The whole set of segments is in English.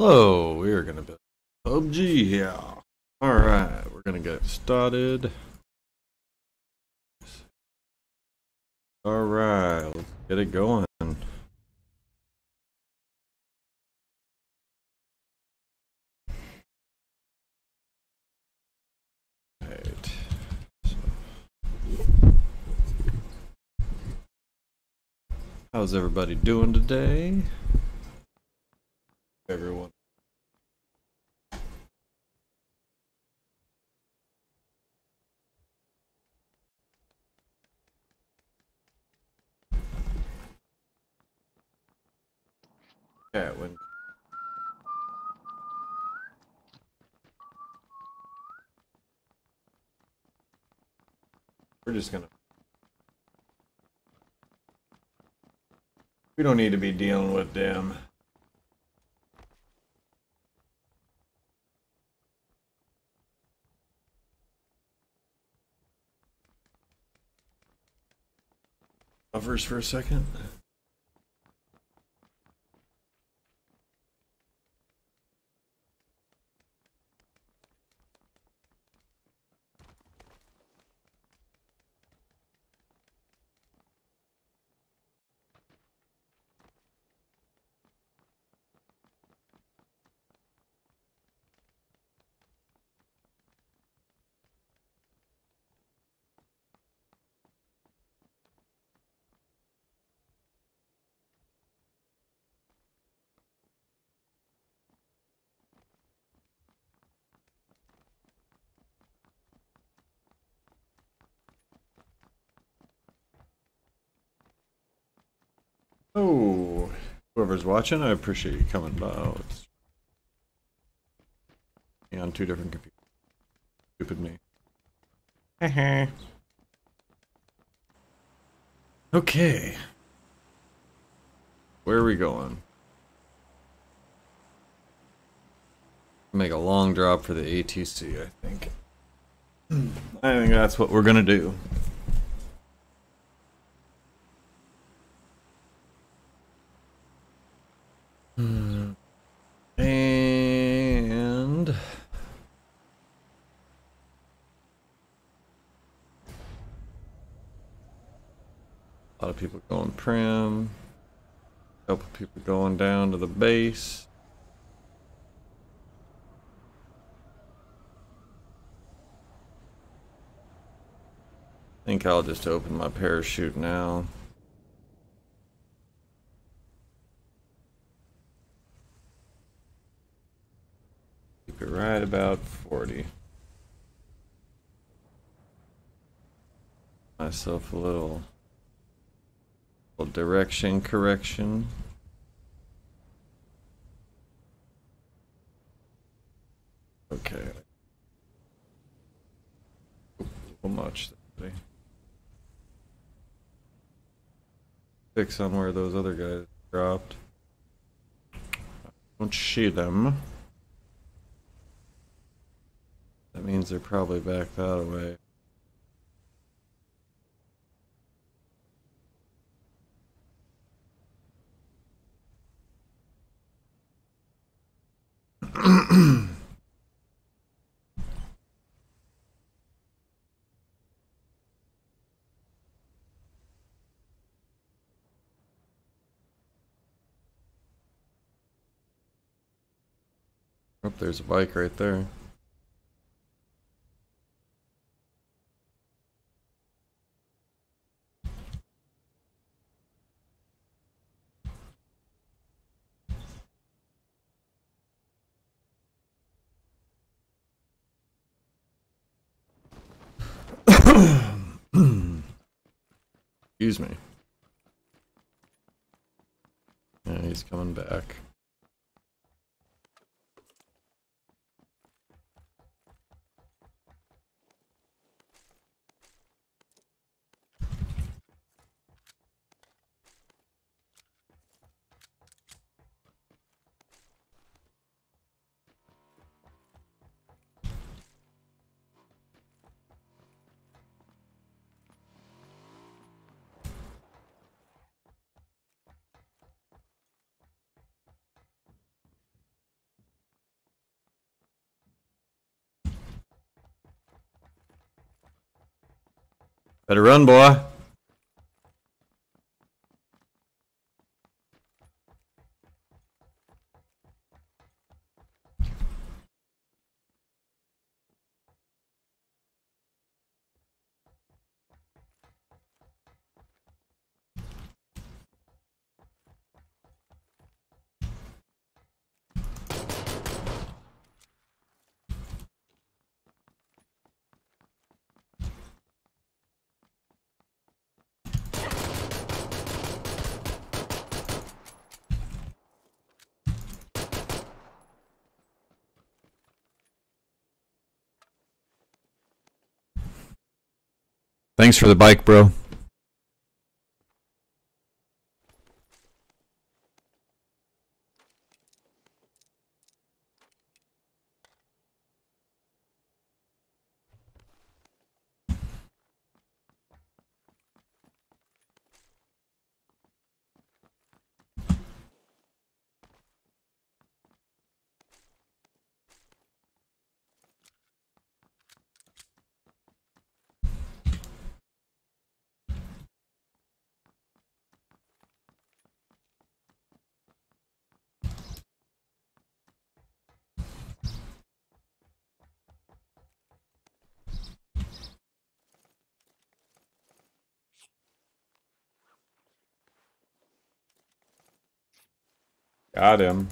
Hello, we are gonna build PUBG here. Alright, we're gonna get started. Alright, let's get it going. Right. How's everybody doing today? Everyone. Yeah, when we're just gonna we don't need to be dealing with them. Buffers for a second. Oh, whoever's watching, I appreciate you coming by. On two different computers. Stupid me. okay. Where are we going? Make a long drop for the ATC, I think. I think that's what we're gonna do. And a lot of people going prim. A couple people going down to the base. I think I'll just open my parachute now. Keep it right about 40. Myself a little, little direction correction. Okay. So much. There. Fix on where those other guys dropped. Don't see them. That means they're probably back that way. Oh, there's a bike right there. Excuse me. Yeah, he's coming back. Better run, boy. Thanks for the bike, bro. Got him.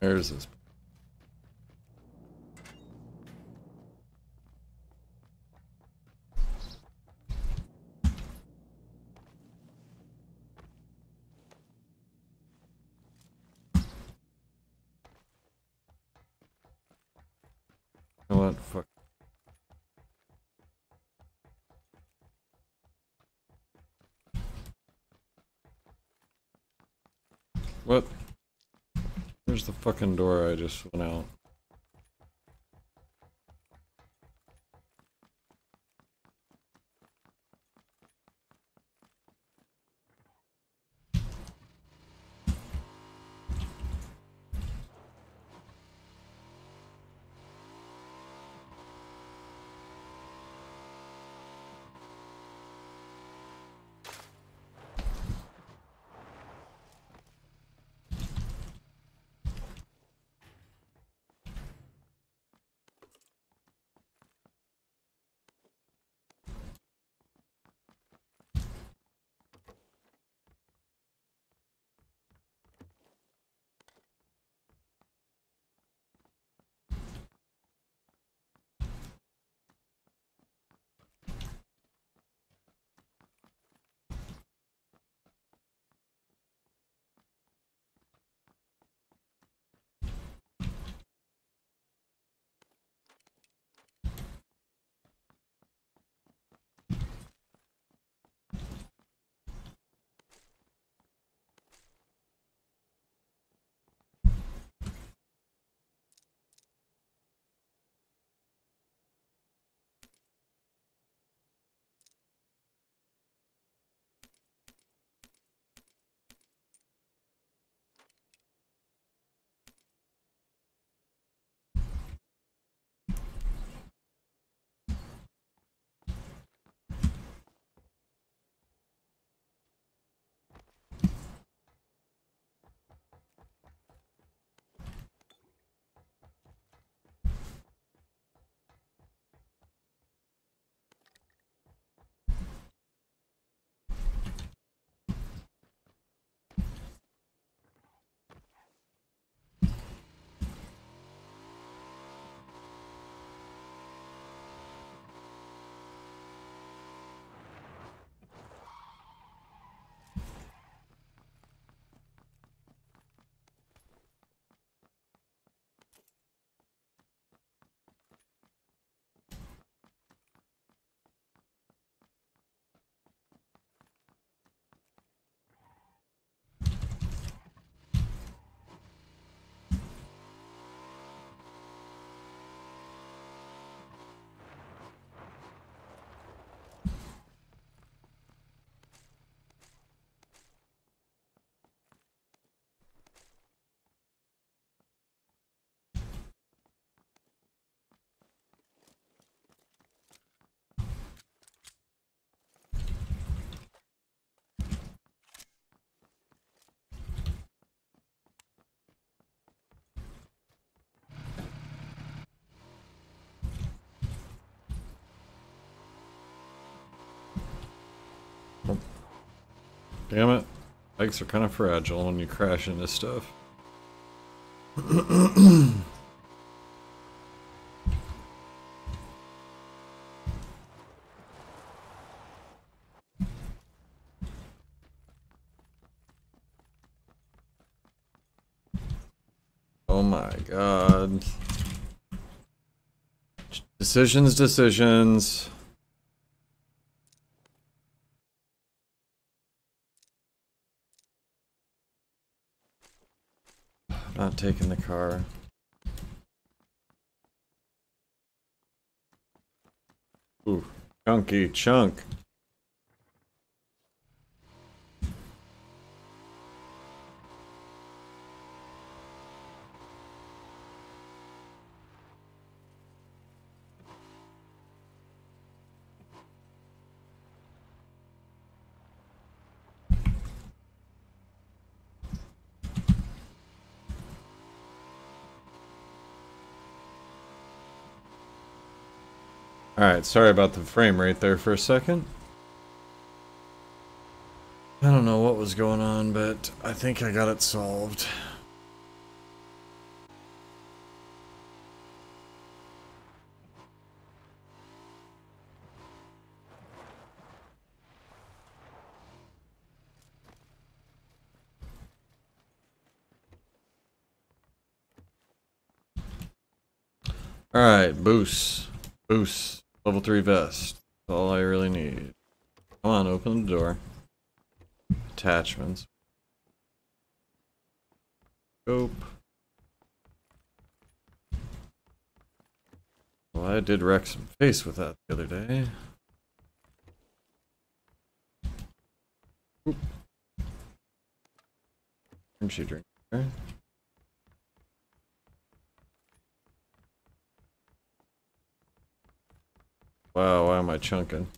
There's this. You know what? Fuck. What? There's the fucking door I just went out. Damn it. Bikes are kind of fragile when you crash into stuff. oh my god. Decisions, decisions. Not taking the car. Ooh, chunky chunk. Alright, sorry about the frame rate there for a second. I don't know what was going on, but I think I got it solved. Alright, boost. Boost. Level 3 vest. That's all I really need. Come on, open the door. Attachments. Scope. Well, I did wreck some face with that the other day. Oop. Energy drink. Wow, why am I chunking?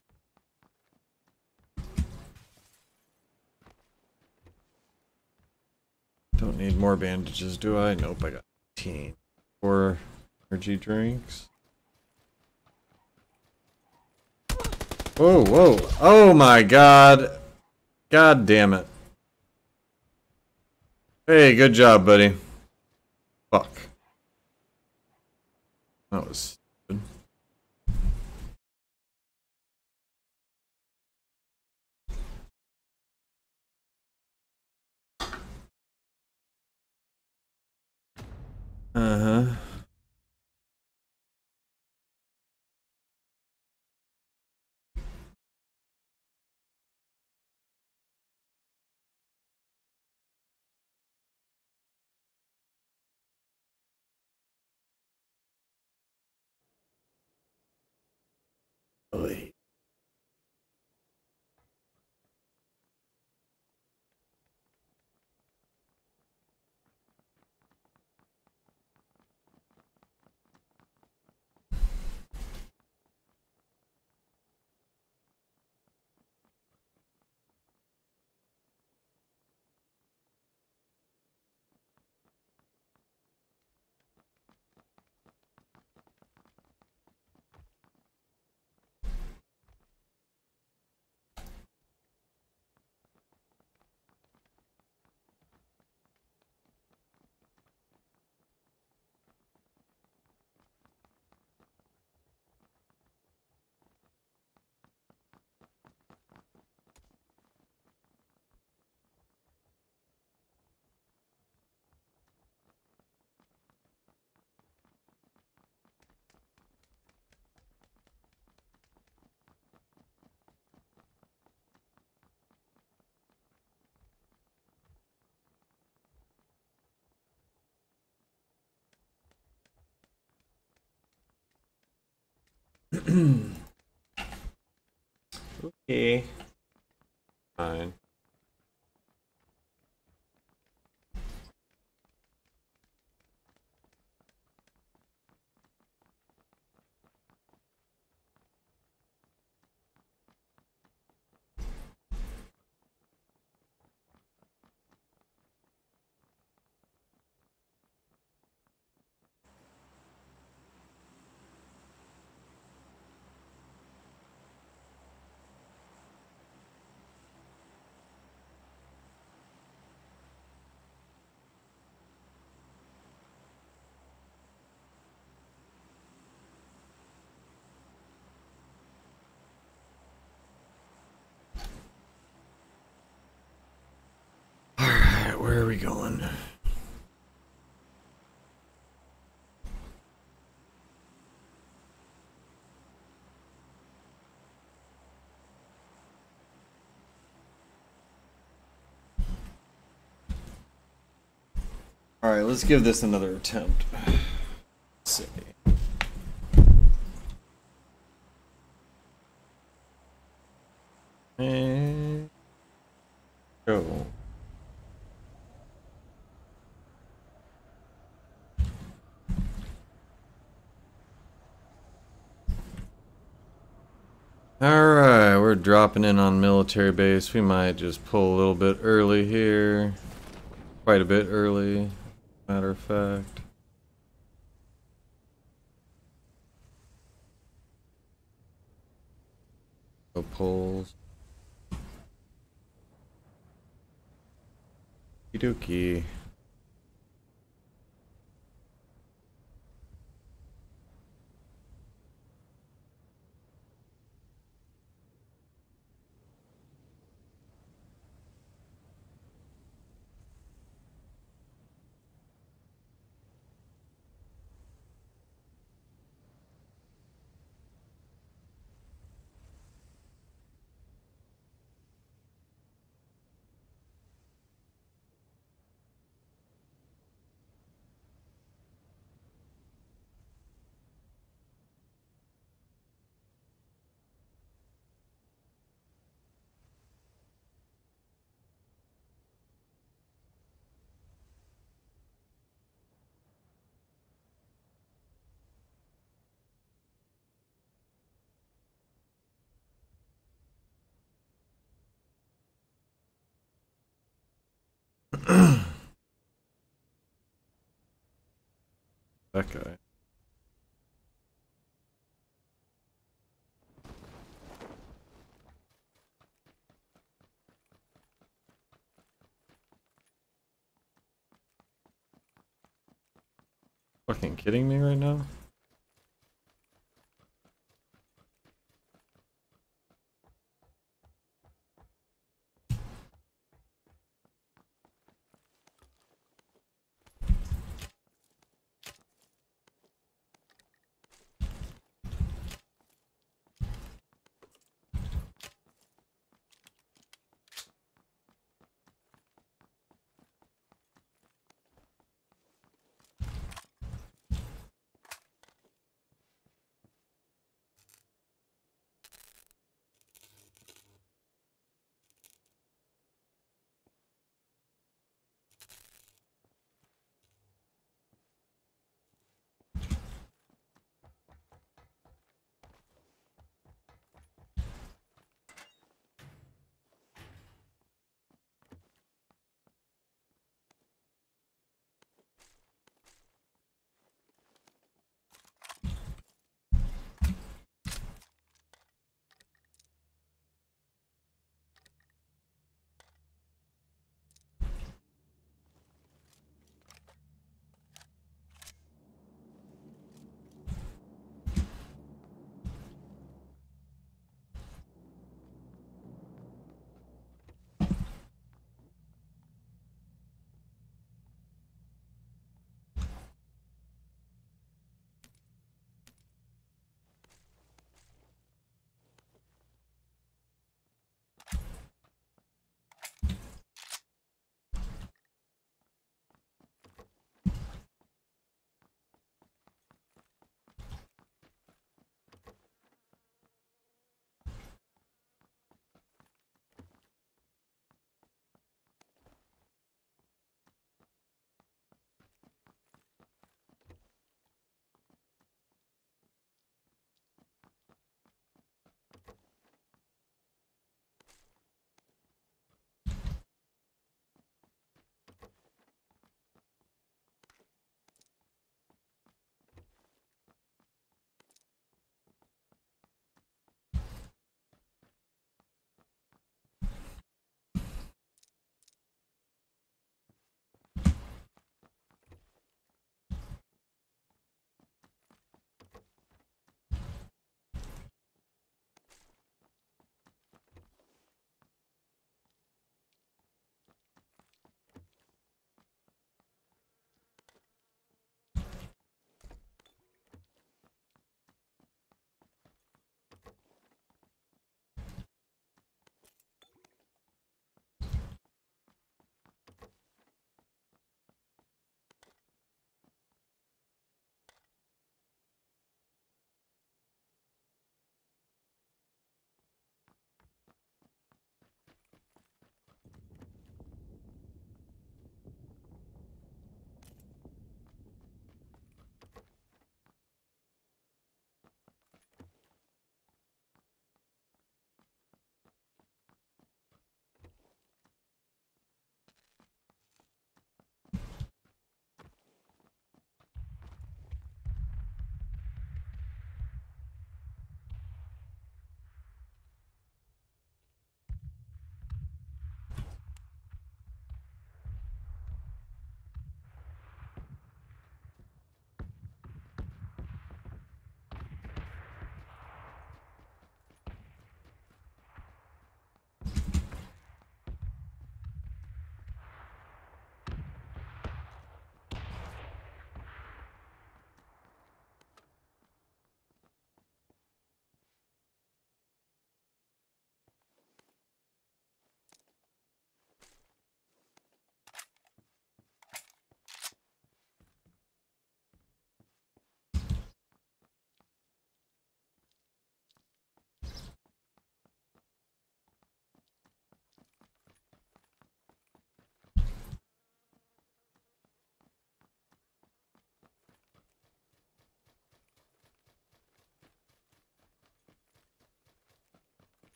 Don't need more bandages, do I? Nope, I got 18. Four energy drinks. Whoa, whoa. Oh my god. God damn it. Hey, good job, buddy. Fuck. That was Uh-huh. Oy. okay. We going? All right, let's give this another attempt. Let's see. And go. Alright, we're dropping in on military base. We might just pull a little bit early here. Quite a bit early, matter of fact. Go pulls. Dookie. That guy. Fucking kidding me right now?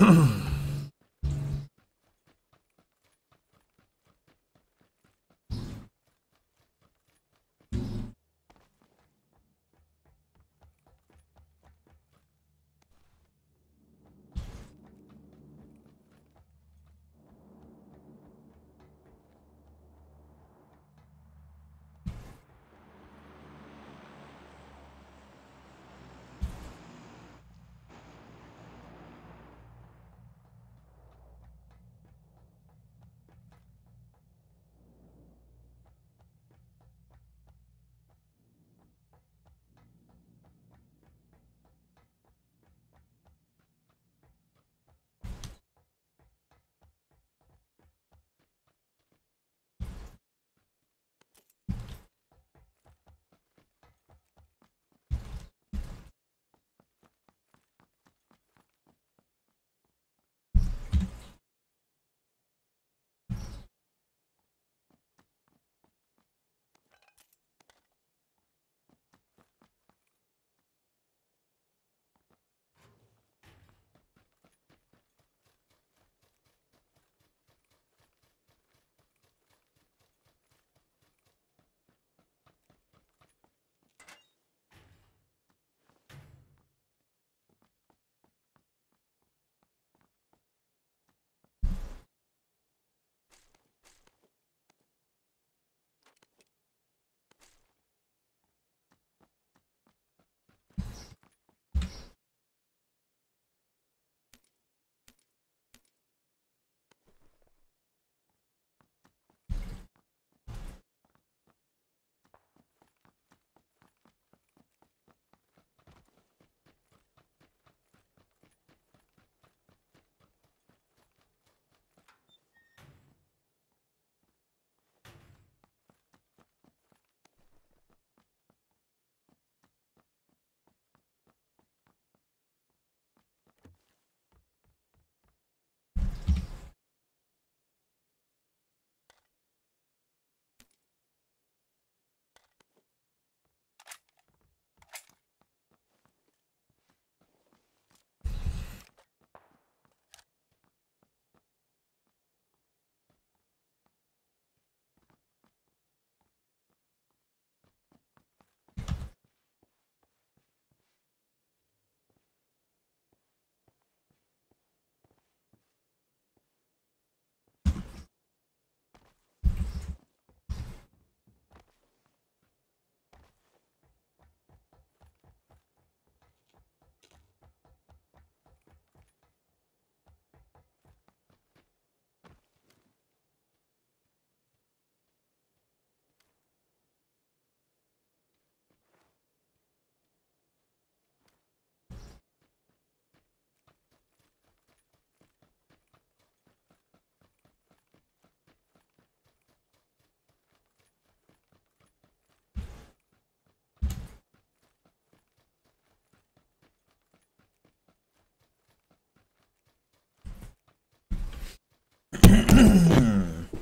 Hmm.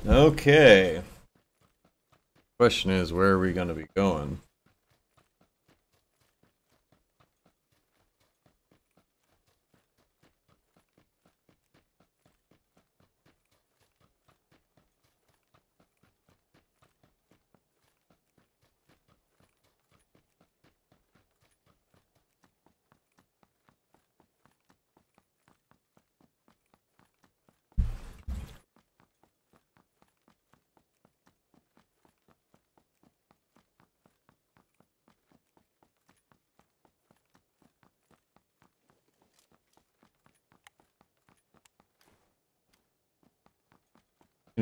Okay. Question is, where are we going to be going?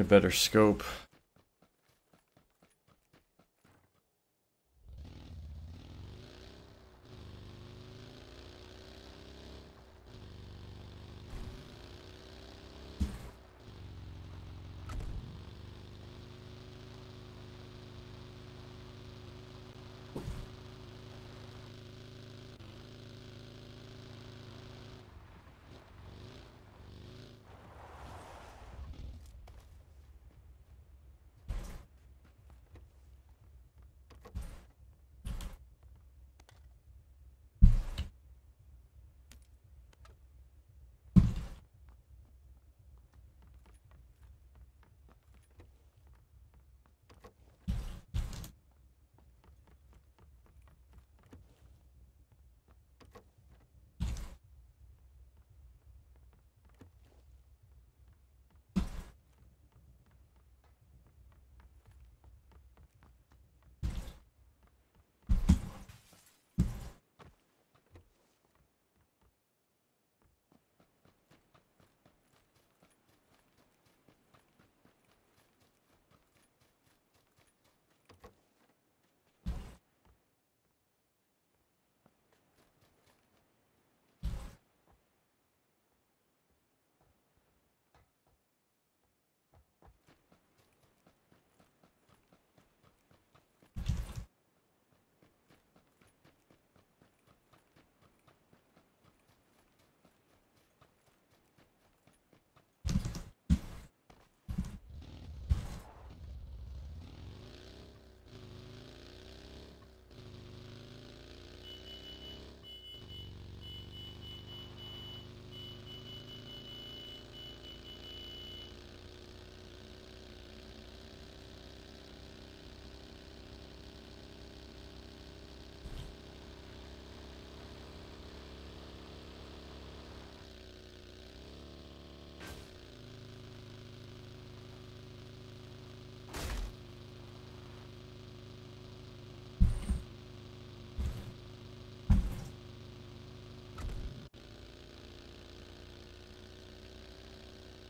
Better scope.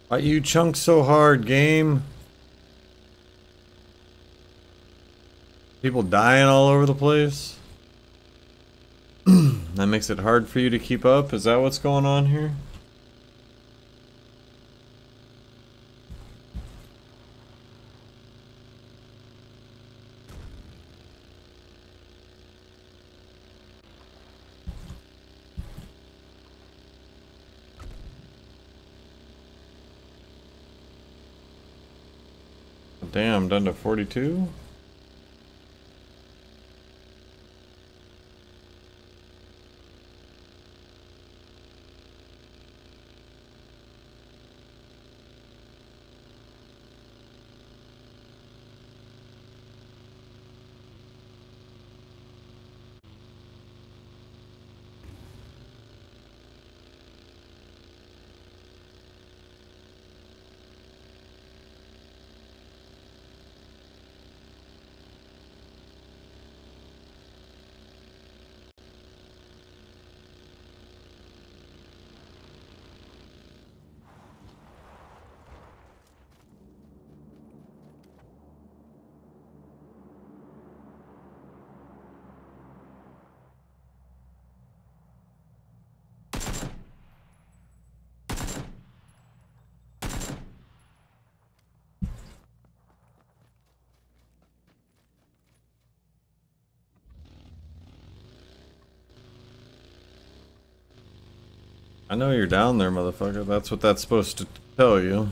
Why you chunk so hard, game? People dying all over the place? that makes it hard for you to keep up? Is that what's going on here? Done to 42? I know you're down there, motherfucker. That's what that's supposed to tell you.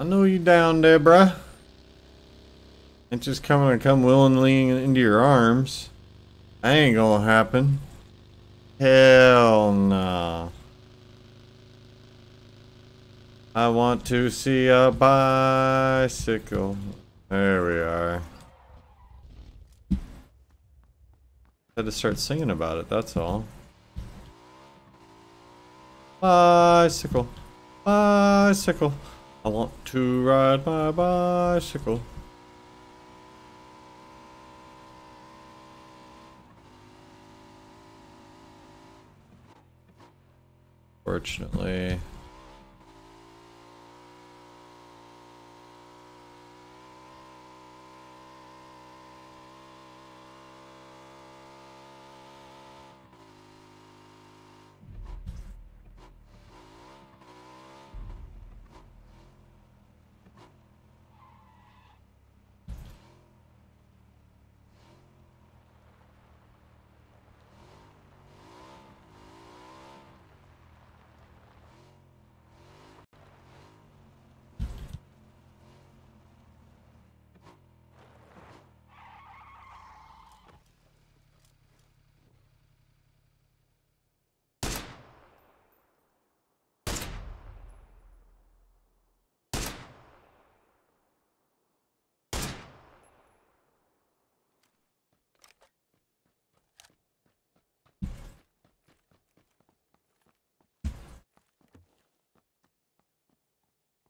I know you down there, bruh. Ain't just coming to come willingly into your arms. That ain't gonna happen. Hell no. I want to see a bicycle. There we are. Had to start singing about it, that's all. Bicycle. Bicycle. I want to ride my bicycle. Fortunately.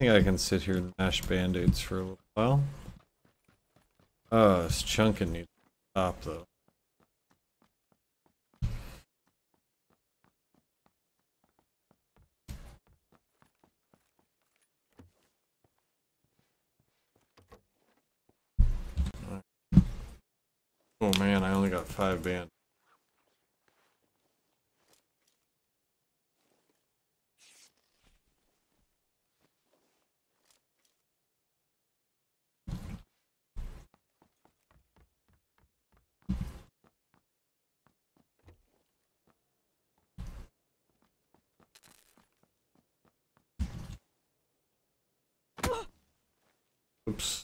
Think I can sit here and mash band-aids for a little while. Oh, this chunking needs to stop though. Oh man, I only got five band. Oops.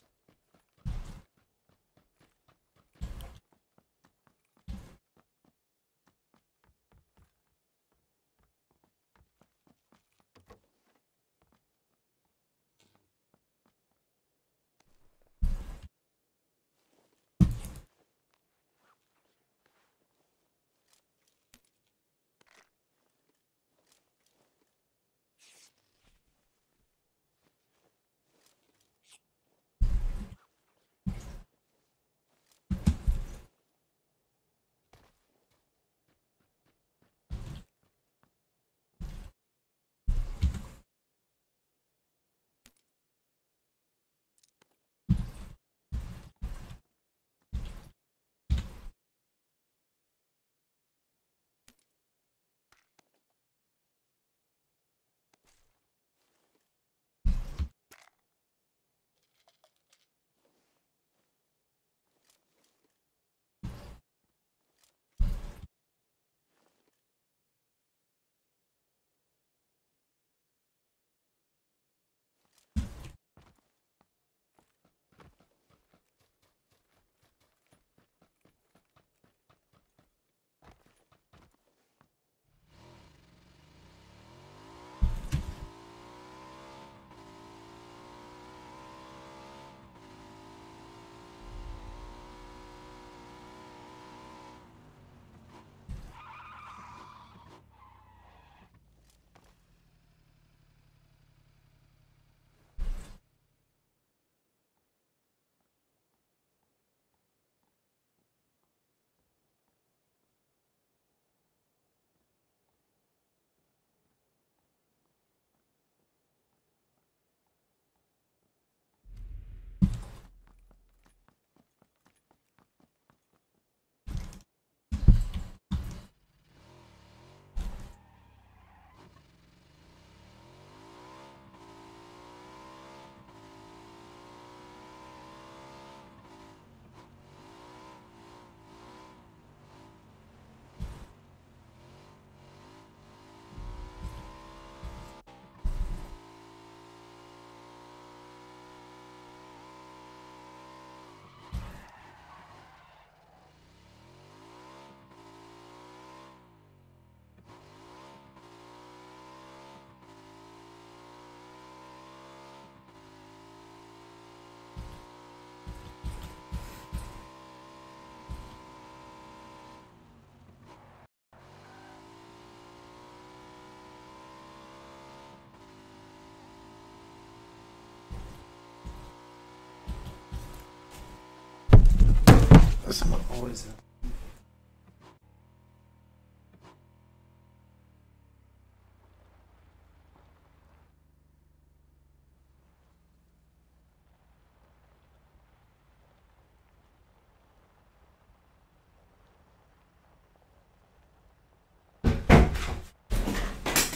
Someone always.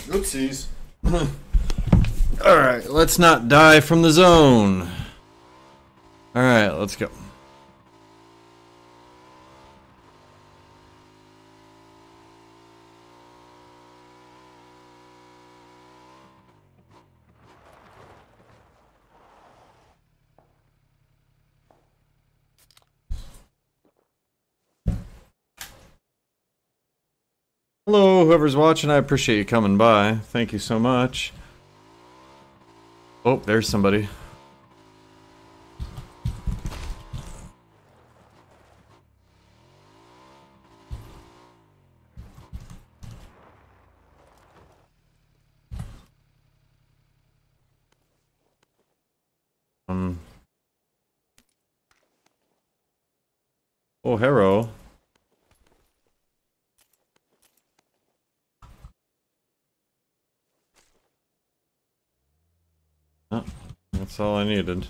Oopsies. All right, let's not die from the zone. All right, let's go. Whoever's watching, I appreciate you coming by. Thank you so much. Oh, there's somebody. Um. Oh, hello. Oh, that's all I needed.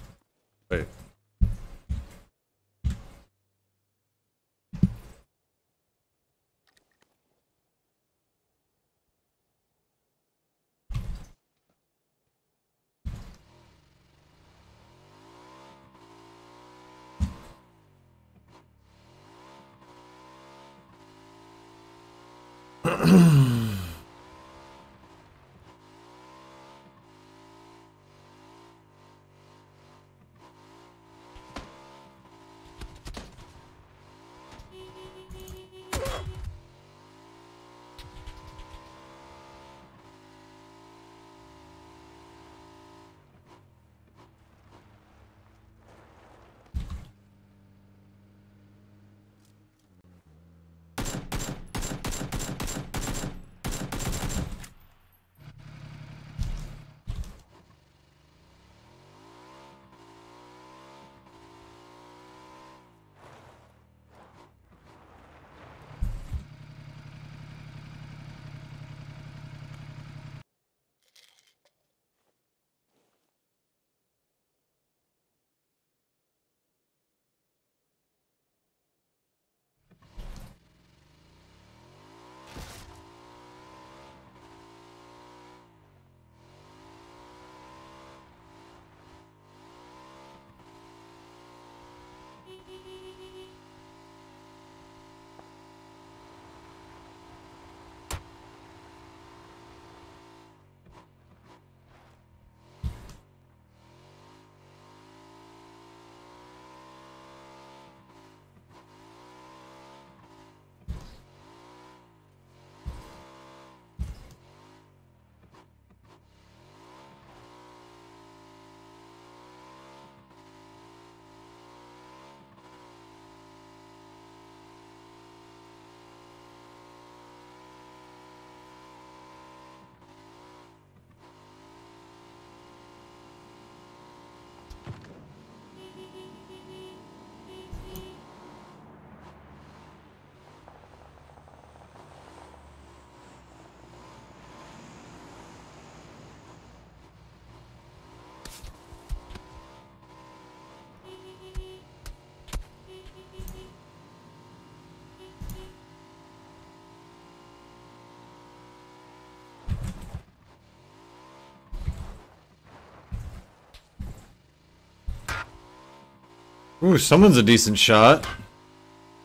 Ooh, someone's a decent shot.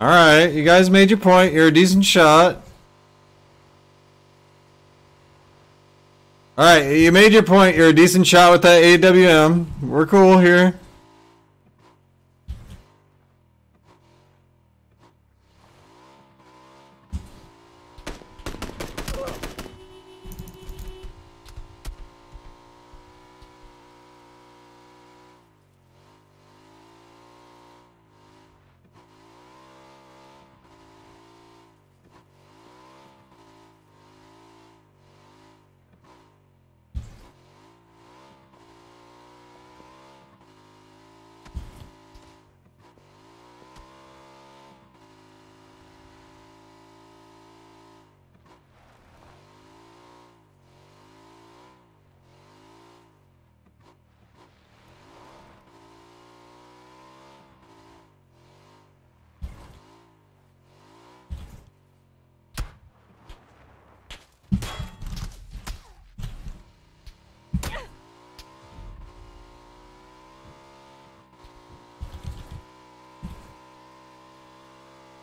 Alright, you guys made your point. You're a decent shot. Alright, you made your point. You're a decent shot with that AWM. We're cool here.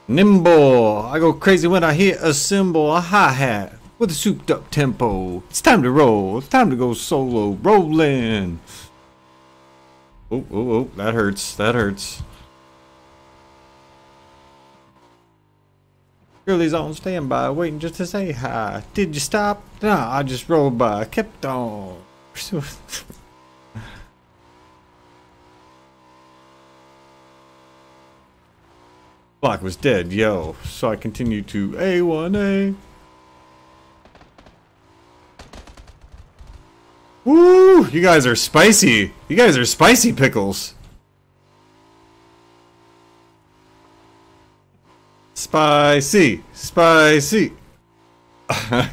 Nimble! I go crazy when I hear a cymbal, a hi-hat with a souped up tempo. It's time to roll. It's time to go solo. Rolling. Oh, oh, oh, that hurts. That hurts. Girlie's on standby, waiting just to say hi. Did you stop? Nah, I just rolled by. Kept on. Block was dead, yo. So I continued to A1A. Woo! You guys are spicy. You guys are spicy pickles. Spicy. Spicy. if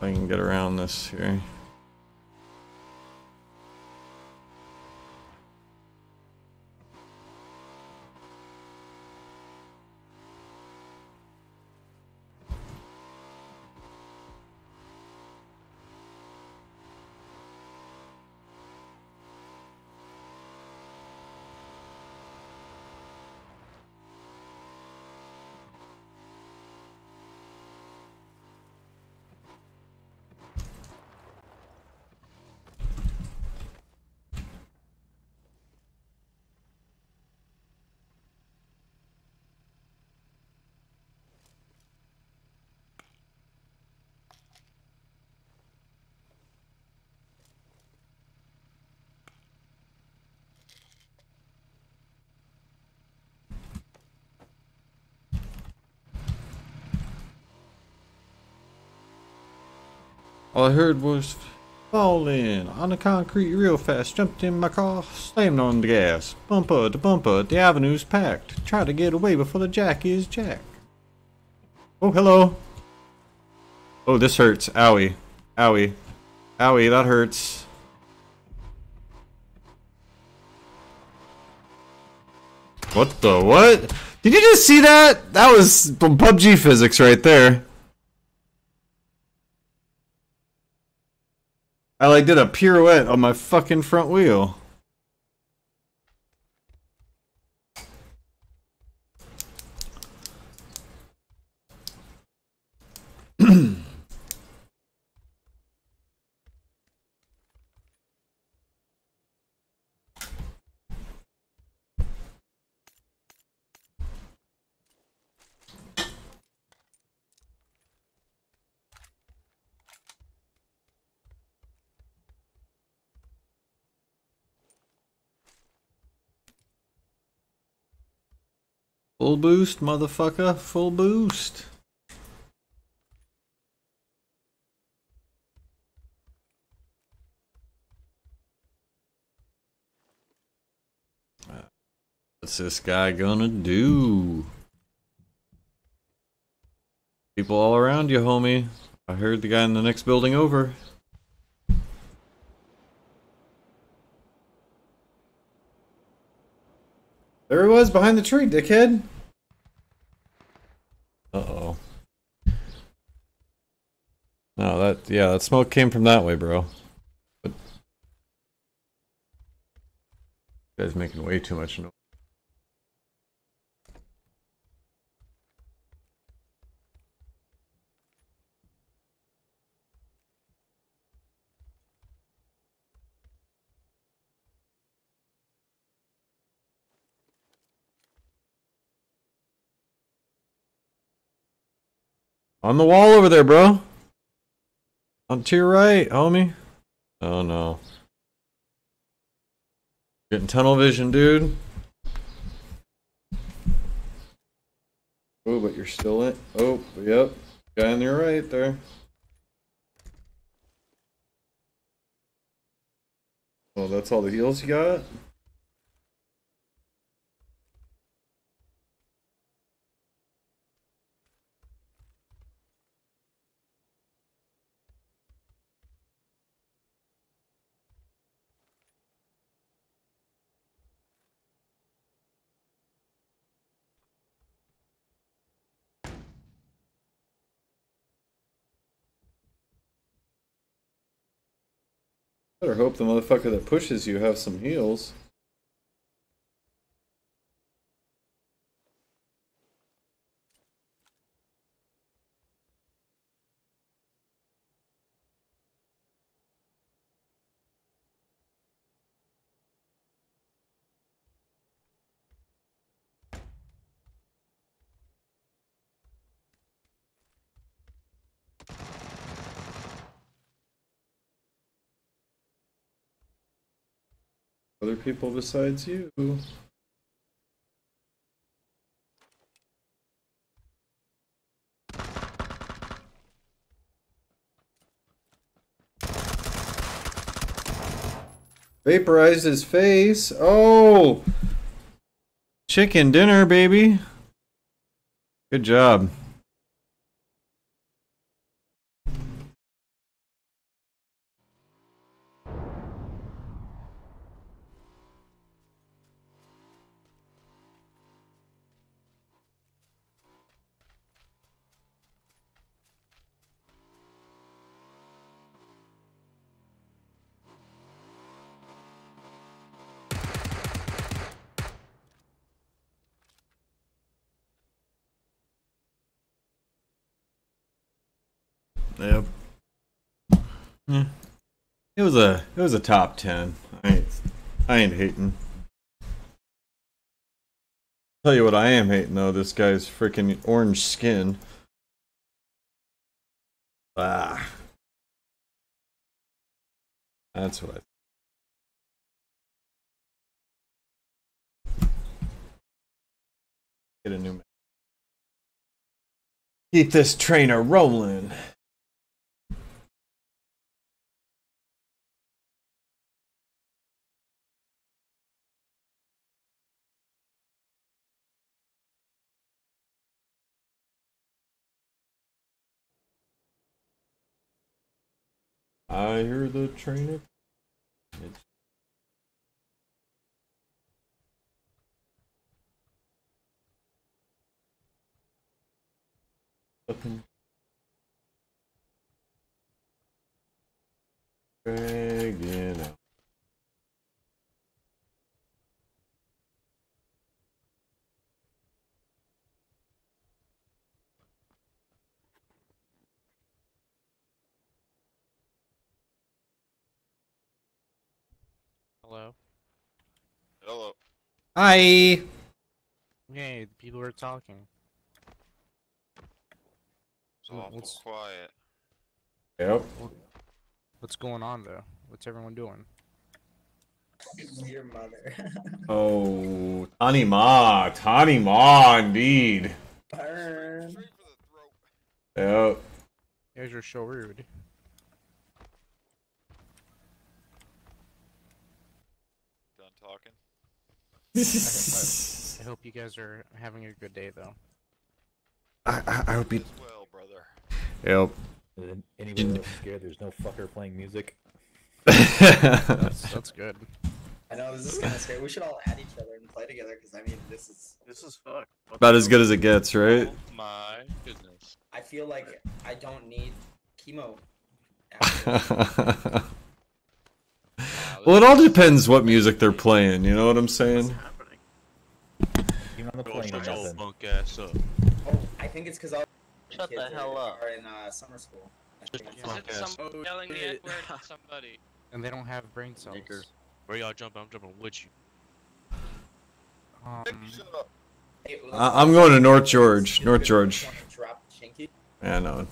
I can get around this here. All I heard was falling on the concrete real fast. Jumped in my car, slammed on the gas. Bumper to bumper, the avenue's packed. Try to get away before the jack is jack. Oh, hello. Oh, this hurts. Owie. Owie. Owie, that hurts. What the what? Did you just see that? That was PUBG physics right there. I like did a pirouette on my fucking front wheel. Full boost, motherfucker. Full boost. What's this guy gonna do? People all around you, homie. I heard the guy in the next building over. There he was behind the tree, dickhead. Uh-oh. No, that, yeah, that smoke came from that way, bro. But... guy's making way too much noise. On the wall over there, bro. On to your right, homie. Oh no. Getting tunnel vision, dude. Oh, but you're still in. Oh, yep. Guy on your right there. Oh, that's all the heals you got? Better hope the motherfucker that pushes you have some heals. Other people besides you. Vaporized his face. Oh! Chicken dinner, baby. Good job. Yep. Yeah. It was a it was a top ten. I ain't I ain't hating. Tell you what I am hating though, this guy's freaking orange skin. Ah. That's what I get a new man. Keep this trainer rolling. I hear the trainer. It's Fucking dragging out. Hello. Hello. Hi. Hey, the people are talking. It's awful What's- quiet. Yep. What's going on though? What's everyone doing? Your mother. Oh, Tani Ma, Tani Ma, indeed. Burn. Straight for the throat. Yep. You guys are so rude. Done talking. I hope you guys are having a good day though. I, I, I hope you. Well, brother. Yep. And Anywhere else scared, there's no fucker playing music. That's that's good. I know this is kind of scary. We should all add each other and play together because I mean, this is. This is fucked. What About as good as it gets, right? Oh my goodness. I feel like I don't need chemo. well, it all depends what music they're playing. You know what I'm saying? Happening? Even on the Go plane shut your punk ass up. oh, I think it's because all Shut kids the hell are, up. are in uh, summer school. I Shut it's- the Is fuck ass. Oh, yelling the. N word at somebody? And they don't have brain cells. Nigger. Where y'all jumping? I'm jumping with you. Um, Shut up. Hey, let's- I- I'm going to North George. North George. Drop Chinky. Yeah, no.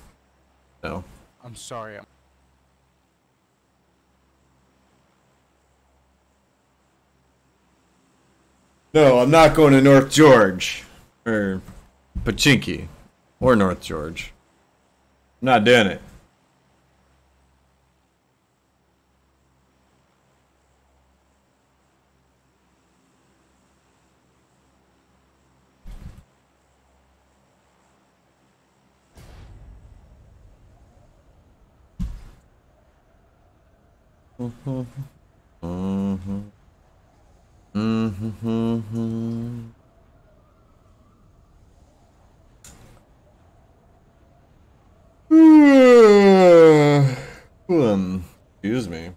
No. I'm sorry. I'm, No, I'm not going to North George. Or Pochinki. Or North George. I'm not doing it. Mhm. Mhm. Mhm. um, excuse me.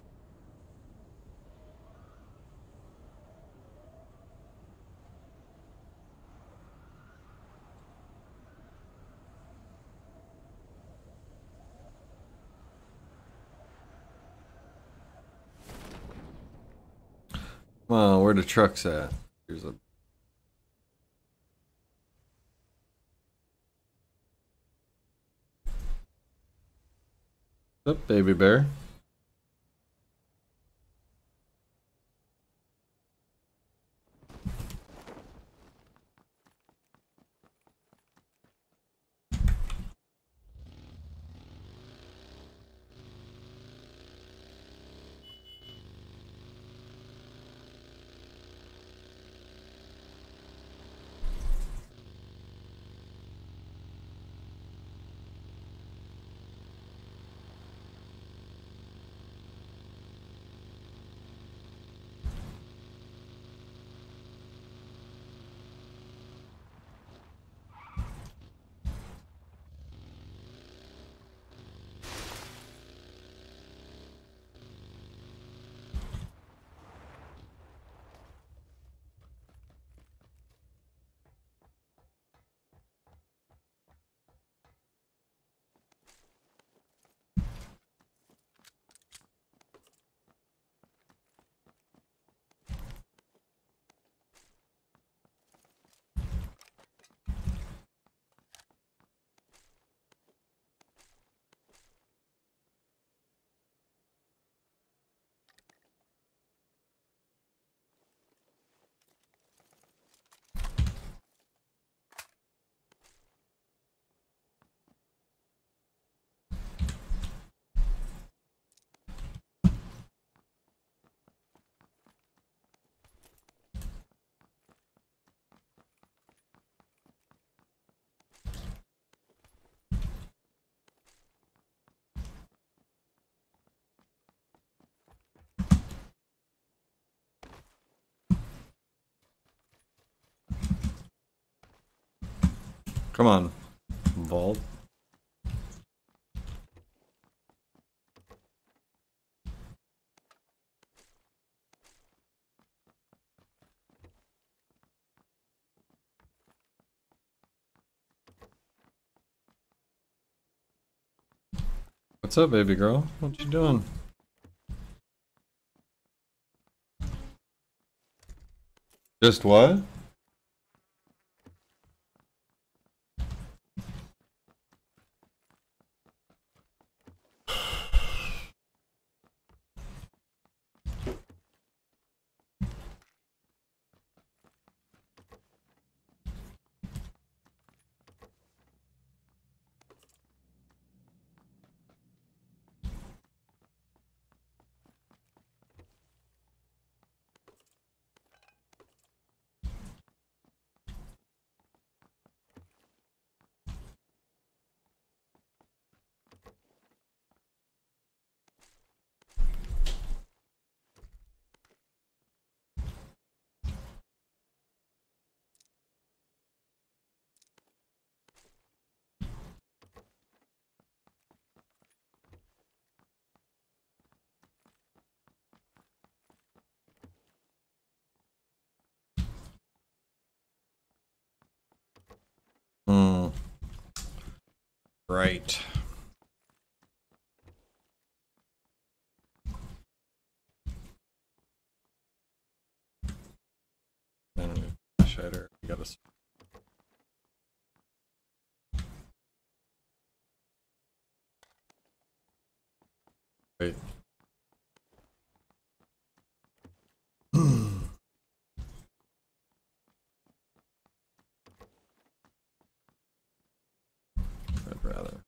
Well, where the truck's at? Here's a. Up, baby bear? Come on. Vault. What's up, baby girl? What you doing? Just what? Hmm. Right. And shader, you gotta. s- Wait. I'd rather.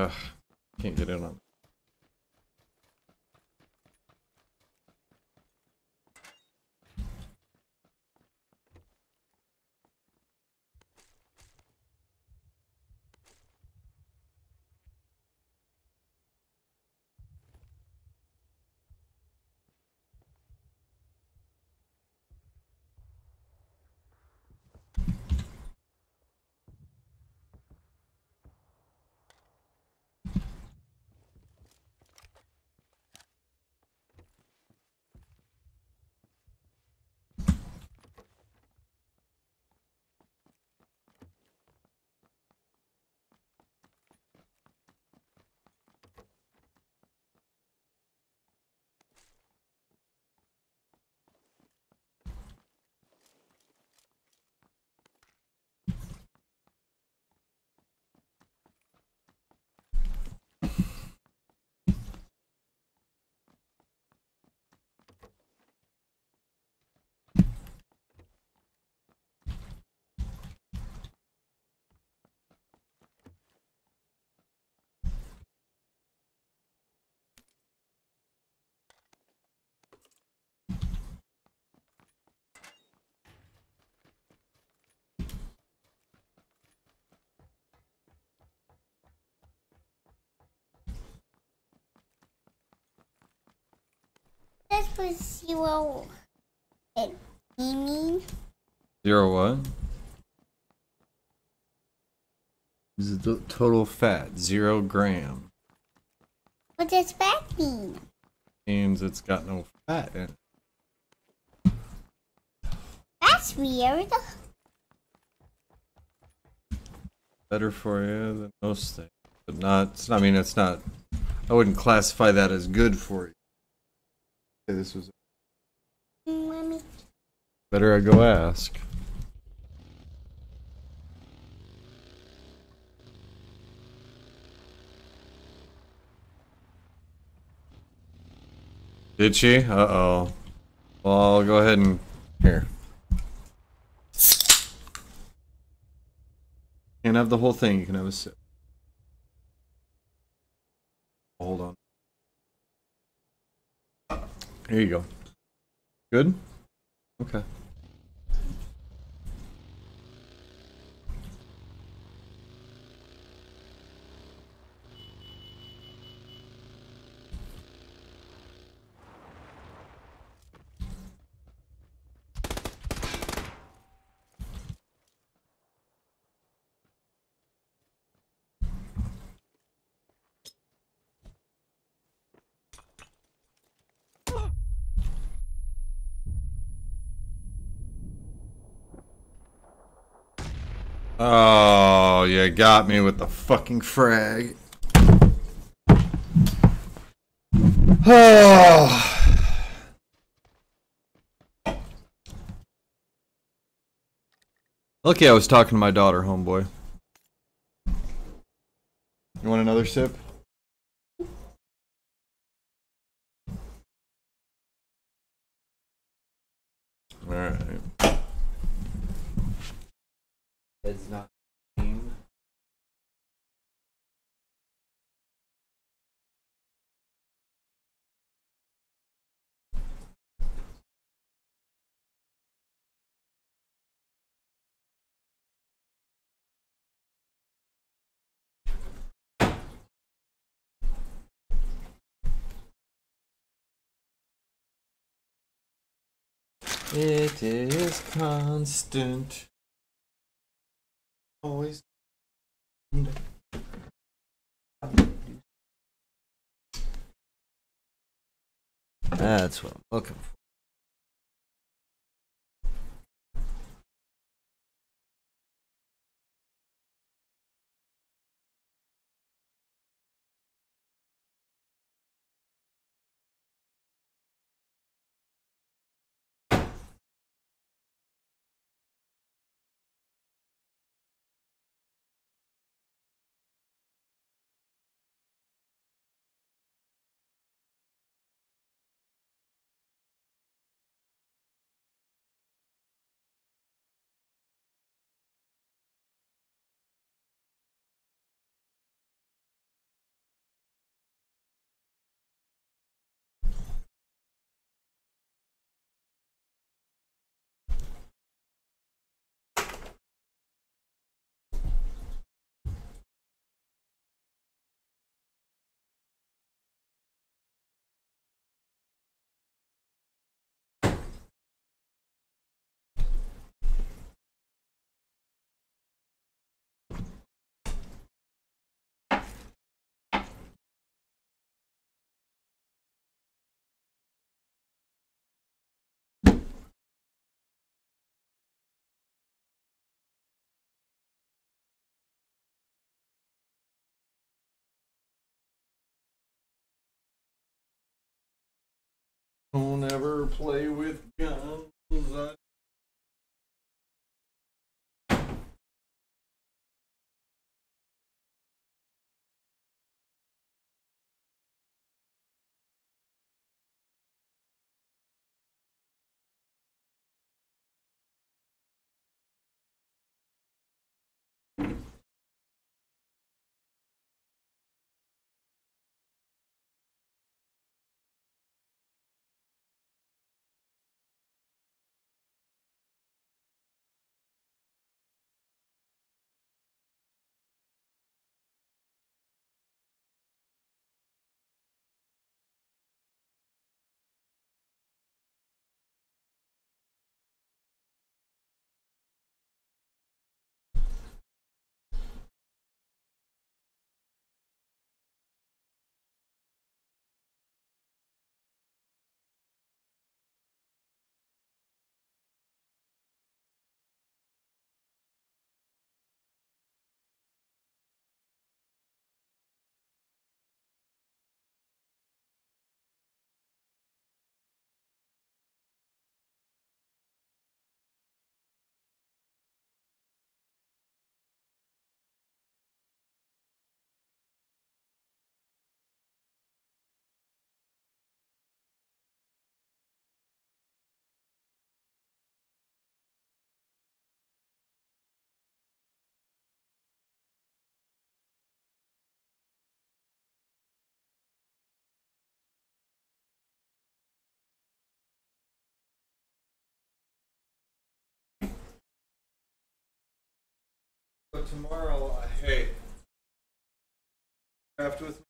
Ugh, can't get in on. That's what zero and me. Zero what? This is the total fat, zero gram. What does fat mean? Means it's got no fat in it. That's weird. Better for you than most things. But not, I mean, it's not, I wouldn't classify that as good for you. Okay, this was, Let me. better I go ask. Did she? Uh-oh. Well, I'll go ahead and, here. Can't have the whole thing, you can have a sip. There you go. Good? Okay. Oh, you got me with the fucking frag. Oh. Lucky I was talking to my daughter, homeboy. You want another sip? Alright. It's not. It is constant. Always. That's what I'm looking for. Don't ever play with guns. But tomorrow I hate. With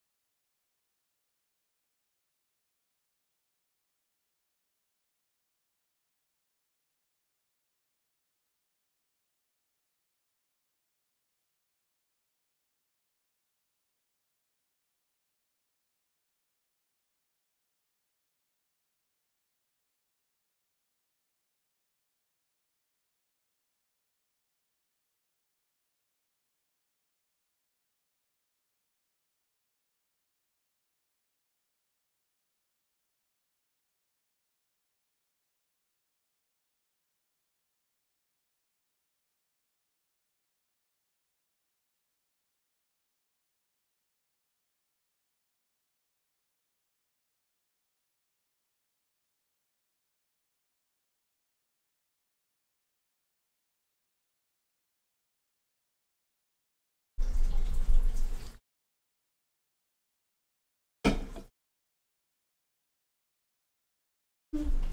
me.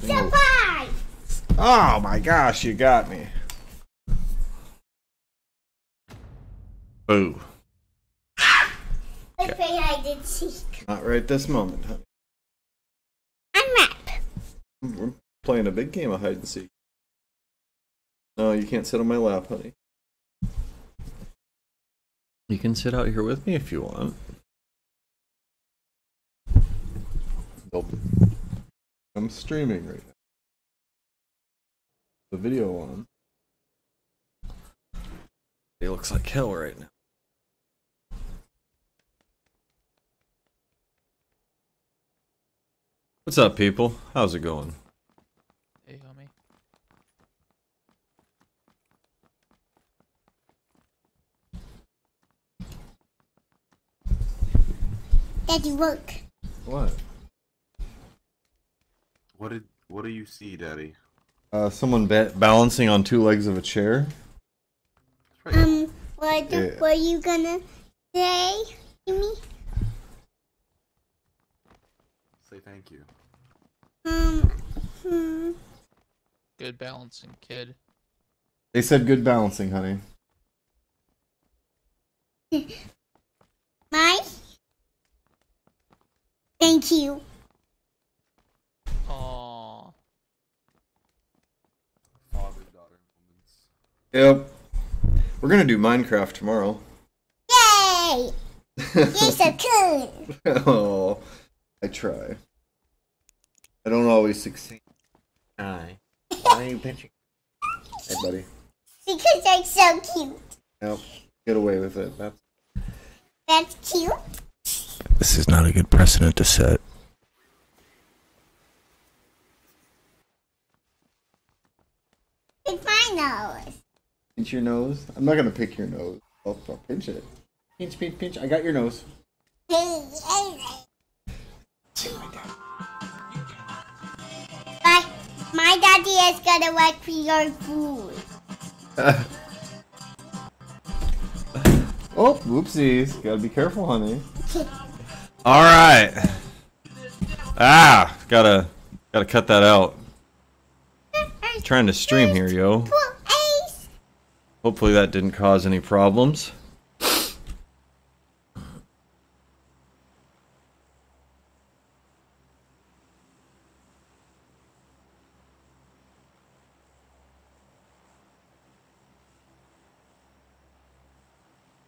Surprise! Oh my gosh, you got me. Boo. I pray I did seek. Not right this moment, honey. Unwrap. We're playing a big game of hide and seek. No, you can't sit on my lap, honey. You can sit out here with me if you want. Nope. I'm streaming right now. The video on. It looks like hell right now. What's up, people? How's it going? Hey, homie. Daddy, look. What? What did what do you see, Daddy? Uh, someone ba- balancing on two legs of a chair. Um, what Yeah. were you gonna say to me? Say thank you. Um, hmm. Good balancing kid. They said good balancing, honey. My? Thank you. Aww. Father daughter moments. Yep. We're gonna do Minecraft tomorrow. Yay! You're so cool. oh, I try. I don't always succeed. Hi. Why are you pinching? Hey, buddy. Because I'm so cute. Yep. Get away with it. That's. That's cute. This is not a good precedent to set. It's my nose. Pinch your nose. I'm not gonna pick your nose. I'll, I'll pinch it. Pinch, pinch, pinch. I got your nose. Hey, hey, hey. My, my daddy is gonna work for your food. oh, whoopsies. Gotta be careful, honey. All right. Ah, gotta gotta cut that out. Trying to stream here, yo. Hopefully that didn't cause any problems.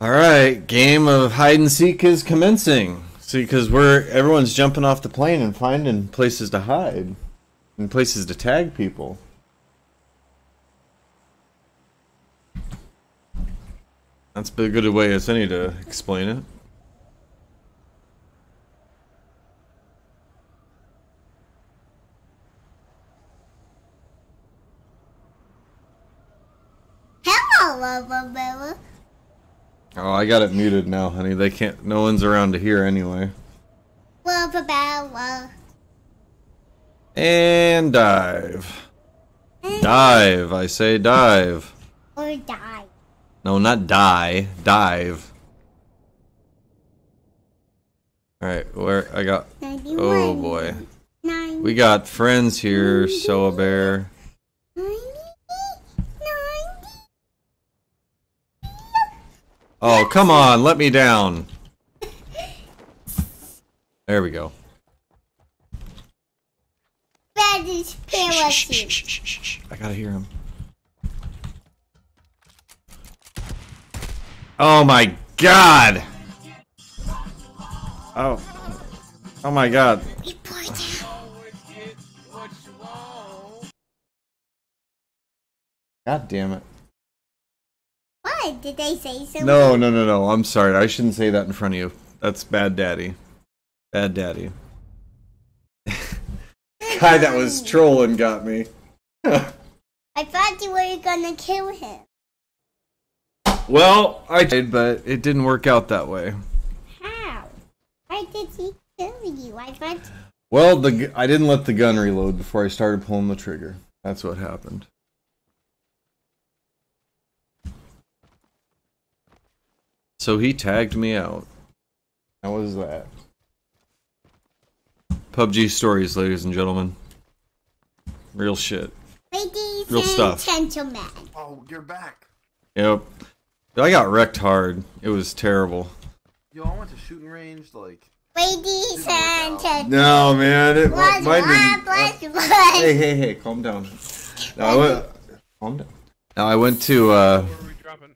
All right, game of hide and seek is commencing. See, because we're everyone's jumping off the plane and finding places to hide. And places to tag people. That's a good way as any to explain it. Hello. Oh, I got it muted now, honey. They can't. No one's around to hear anyway. And dive. Dive. I say dive. Or die. No, not die. Dive. Alright, where I got. Oh boy. 90, We got friends here, Soa Bear. 90, 90. Oh, come on, let me down. There we go. That is parachute. I gotta hear him. Oh my god! Oh. Oh my god. God damn it. What? Did they say something? No, no, no, no. I'm sorry. I shouldn't say that in front of you. That's bad daddy. Bad daddy. Guy that was trolling got me. I thought you were gonna kill him. Well, I did, but it didn't work out that way. How? Why did he kill you? I thought. Well, the I didn't let the gun reload before I started pulling the trigger. That's what happened. So he tagged me out. How was that? PUBG stories, ladies and gentlemen. Real shit. Ladies Real and stuff. gentlemen. Oh, you're back. Yep. I got wrecked hard. It was terrible. Yo, I went to shooting range. Like, Ladies Didn't and gentlemen. No, man. It Plus might one, have plus been. one. Hey, hey, hey! Calm down. No, I went. Calm down. Now I went to uh, Where we dropping?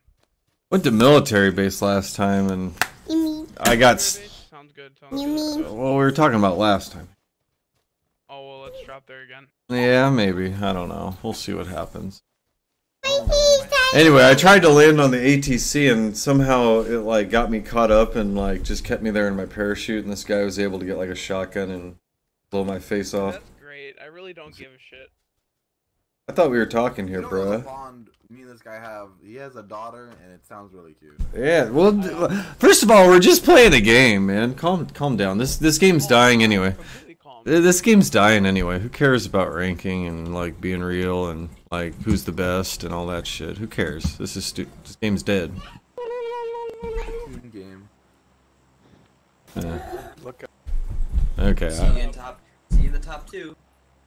went to military base last time, and You mean? I got. s- Sounds good. Sounds You good. mean? Well, we were talking about last time. Oh well, let's drop there again. Yeah, maybe. I don't know. We'll see what happens. Ladies and Anyway, I tried to land on the ATC and somehow it like got me caught up and like just kept me there in my parachute and this guy was able to get like a shotgun and blow my face off. That's great. I really don't give a shit. I thought we were talking here, you know what bruh. bond me and this guy have? He has a daughter, and it sounds really cute. Yeah, well, first of all, we're just playing a game, man. Calm, calm down. This this game's oh, dying anyway. Completely calm. This game's dying anyway. Who cares about ranking and like being real and like who's the best and all that shit? Who cares? This is stu- this game's dead. Game. Uh, Look, okay. See you in top. See you in the top two.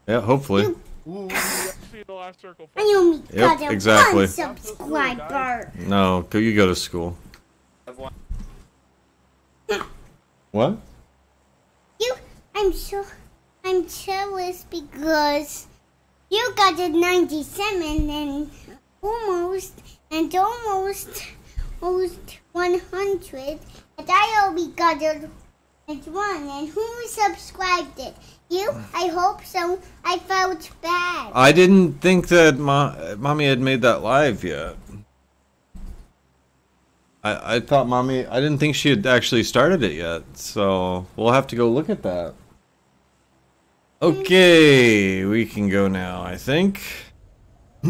yeah, hopefully. See the last circle. I only Yep, got exactly. one subscriber. No, go. You go to school. What? You, I'm so, I'm jealous because you got a 97 and almost, and almost, almost 100, and I only got a, a one. And who subscribed it? You? I hope so. I felt bad. I didn't think that mo- mommy had made that live yet. I I thought mommy. I didn't think she had actually started it yet. So we'll have to go look at that. Okay, we can go now. I think. I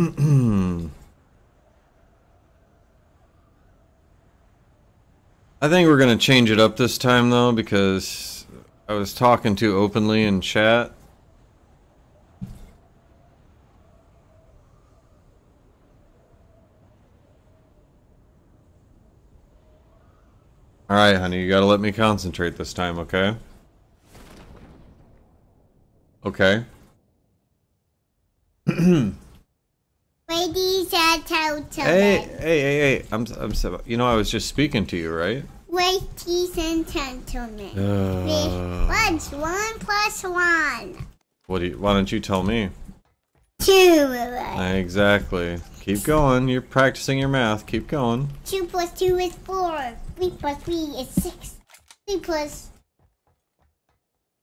think we're gonna change it up this time though because I was talking too openly in chat. All right, honey, you gotta let me concentrate this time, okay? Okay. Ladies and gentlemen. Hey, hey, hey, hey! I'm, I'm. so- You know, I was just speaking to you, right? Ladies and gentlemen. Uh, What's one plus one? what do you? Why don't you tell me? Two. Exactly. Keep going. You're practicing your math. Keep going. Two plus two is four. Three plus three is six. Three plus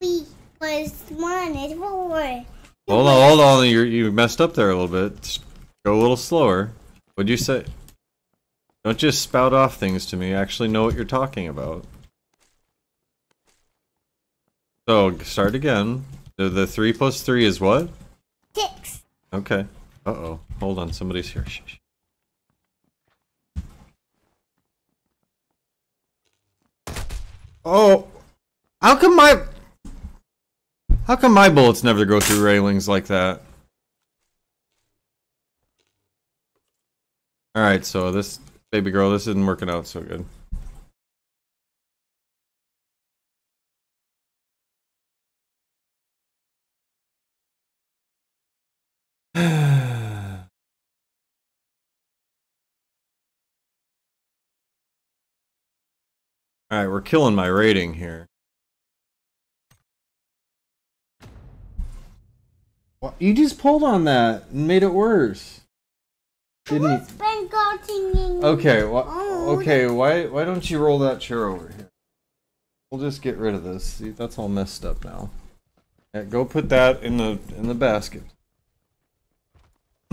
three plus one is four. Hold on, hold on. You you messed up there a little bit. Just go a little slower. What'd you say? Don't just spout off things to me. Actually know what you're talking about. So start again. The, the three plus three is what? Six. Okay. Uh oh. Hold on. Somebody's here. Shh, shh. Oh. How come my. How come my bullets never go through railings like that? Alright, so this. Baby girl, this isn't working out so good. Alright, we're killing my rating here. What? You just pulled on that and made it worse. Didn't Okay, Oh, okay, why why don't you roll that chair over here? We'll just get rid of this. See, that's all messed up now. Yeah, go put that in the in the basket.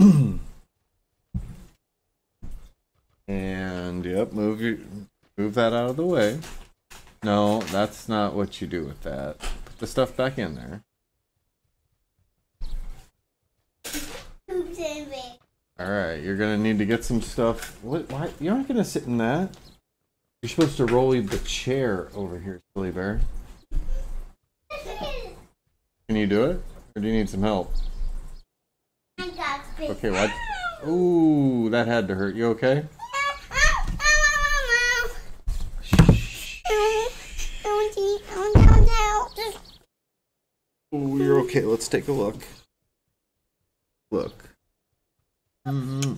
and yep, move your move that out of the way. No, that's not what you do with that. Put the stuff back in there. All right, you're gonna need to get some stuff. What? Why? You're not gonna sit in that. You're supposed to roll the chair over here, silly bear. Can you do it, or do you need some help? I got. Okay, what? Ooh, that had to hurt. You okay? Ooh, you're okay. Let's take a look. Look. Mm-hmm.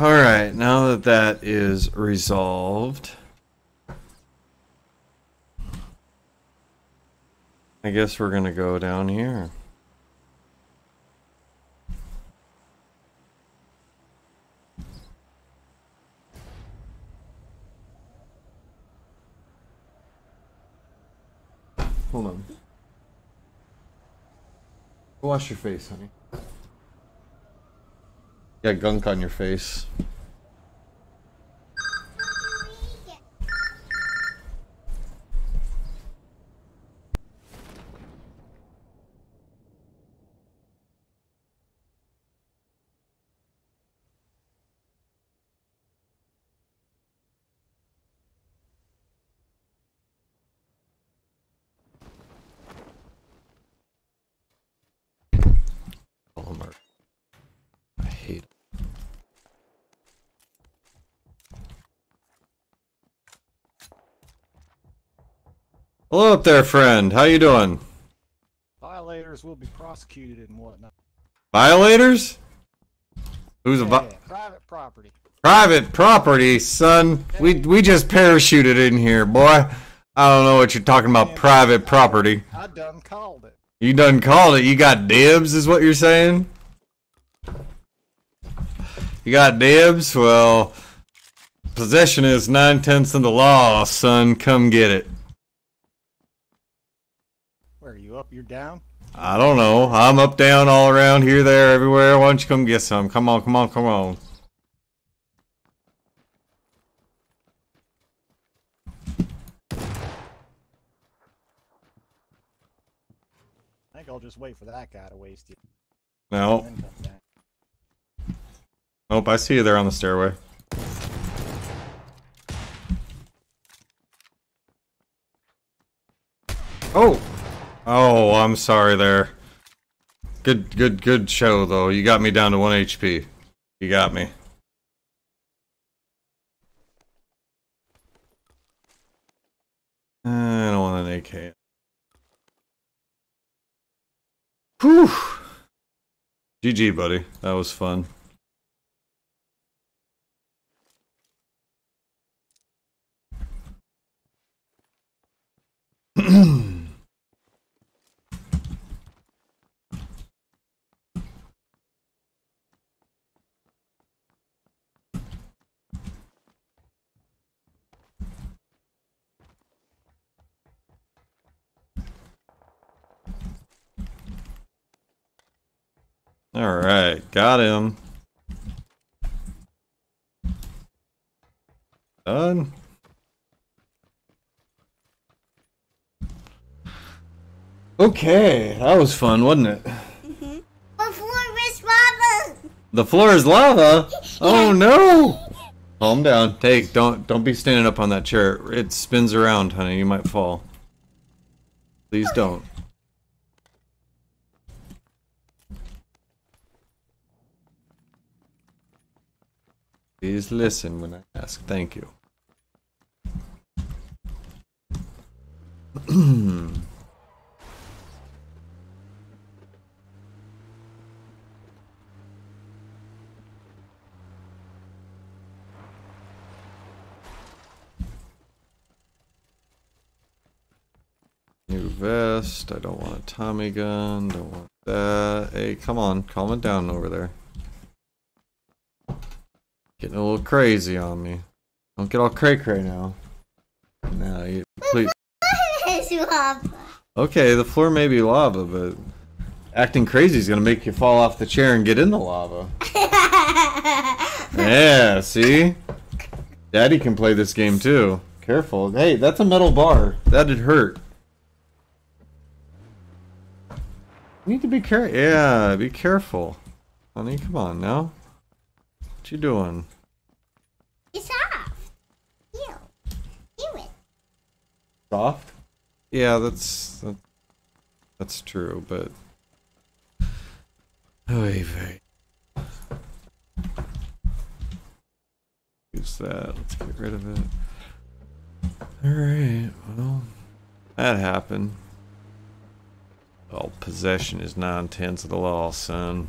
All right, now that that is resolved, I guess we're gonna go down here. Hold on. Wash your face, honey. Got gunk on your face. Hello up there, friend. How you doing? Violators will be prosecuted and whatnot. Violators? Who's a vi- Yeah, private property. private property, son? We we just parachuted in here, boy. I don't know what you're talking about. Private property. I done called it. You done called it. You got dibs, is what you're saying? You got dibs? Well, possession is nine tenths of the law, son. Come get it. You up? You're down? I don't know. I'm up, down, all around, here, there, everywhere. Why don't you come get some? Come on, come on, come on. I think I'll just wait for that guy to waste you. No. Nope, I see you there on the stairway. Oh! Oh, I'm sorry there. Good, good, good show, though. You got me down to 1 HP. You got me. Eh, I don't want an AK. Whew! GG, buddy. That was fun. Alright, got him. Done. Okay, that was fun, wasn't it? Mm-hmm. But floor is lava. The floor is lava. Oh no! Calm down. Take. Don't. Don't be standing up on that chair. It spins around, honey. You might fall. Please don't. Please listen when I ask. Thank you. New vest. I don't want a Tommy gun. Don't want that. Hey, come on. Calm it down over there. Getting a little crazy on me. Don't get all cray cray now. No, you please. Okay, the floor may be lava, but acting crazy is gonna make you fall off the chair and get in the lava. Yeah, see? Daddy can play this game too. Careful. Hey, that's a metal bar. That'd hurt. You need to be careful. Yeah, be careful. Honey, come on now. What you doing? it's off. You. Do it. Soft? Yeah, that's that, that's true, but Oy vey. Use that. Let's get rid of it. Alright, well that happened. Well, possession is nine tenths of the law, son.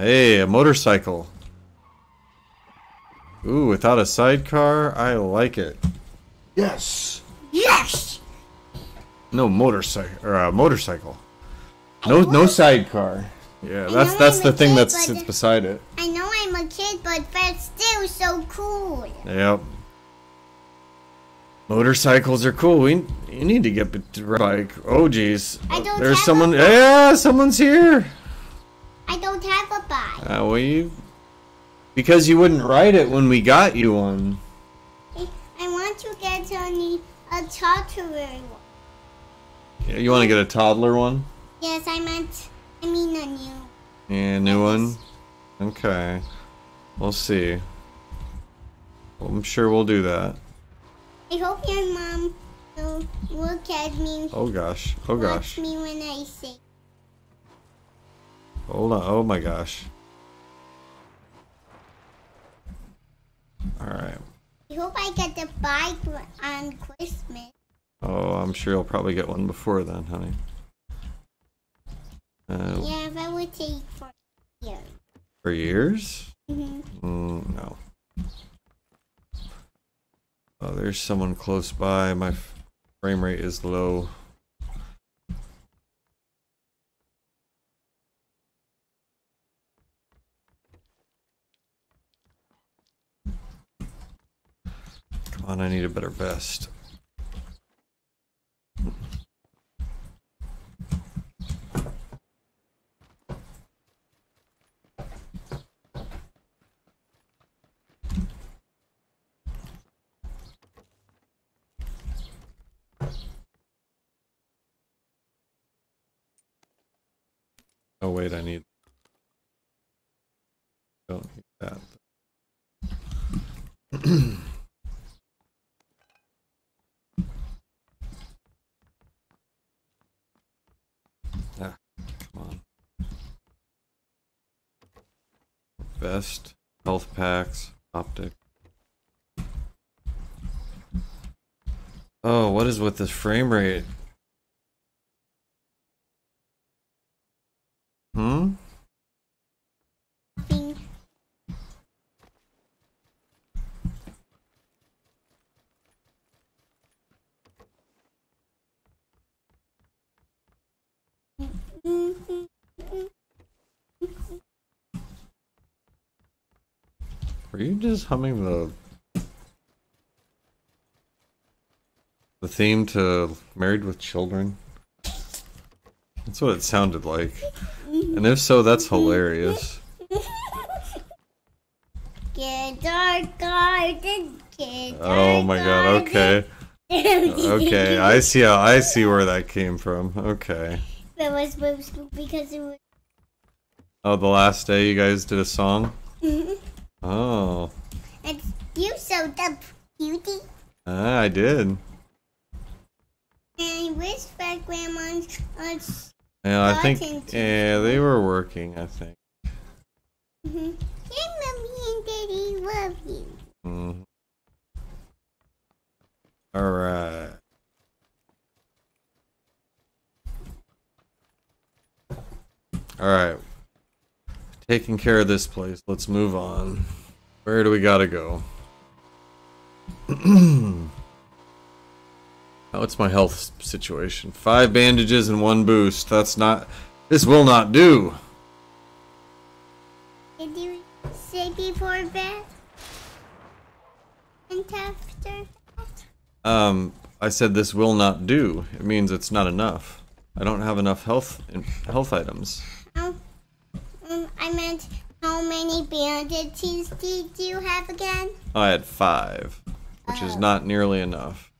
Hey, a motorcycle. Ooh, without a sidecar, I like it. Yes. Yes. No uh, motorcycle or a motorcycle. No, no sidecar. Yeah, that's that's I'm the thing kid, that sits beside it. I know I'm a kid, but that's still so cool. Yep. Motorcycles are cool. We you need to get a bike. Oh geez, I don't there's have someone. a. Yeah, someone's here. I don't have a bike. Uh, well, you because you wouldn't ride it when we got you one. I want to get a, a toddler one. Yeah, You want to get a toddler one? Yes, I meant, I mean a new. Yeah, new one. Okay, we'll see. Well, I'm sure we'll do that. I hope your mom will look at me, Oh gosh. Oh watch gosh. me when I say. Hold on. Oh my gosh. All right. I hope I get the bike on Christmas. Oh, I'm sure you'll probably get one before then, honey. Uh, Yeah, that would take for years. For years? hmm Mm, no. Oh, there's someone close by. My frame rate is low. I need a better vest. Oh wait, I need don't need that. Vest, health packs, optic. Oh, what is with this frame rate? Hmm? Were you just humming the the theme to Married with Children? That's what it sounded like. And if so, that's hilarious. Get our garden, get Oh my god, okay. Okay, I see how I see where that came from. Okay. It was because it was. Oh, the last day you guys did a song? Oh. It's you so the cutie. Ah, I did. And I wish that grandma's was. Yeah, I think yeah, they were working, I think. Mhm. Hey, mommy and daddy love you. Mm. All right. All right. Taking care of this place. Let's move on. Where do we gotta go? It's my health situation. Five bandages and one boost. That's not. This will not do. Did you say before bed? And after that? Um, I said this will not do. It means it's not enough. I don't have enough health health items. I meant how many bandages did you have again? I had five, which is Oh. not nearly enough.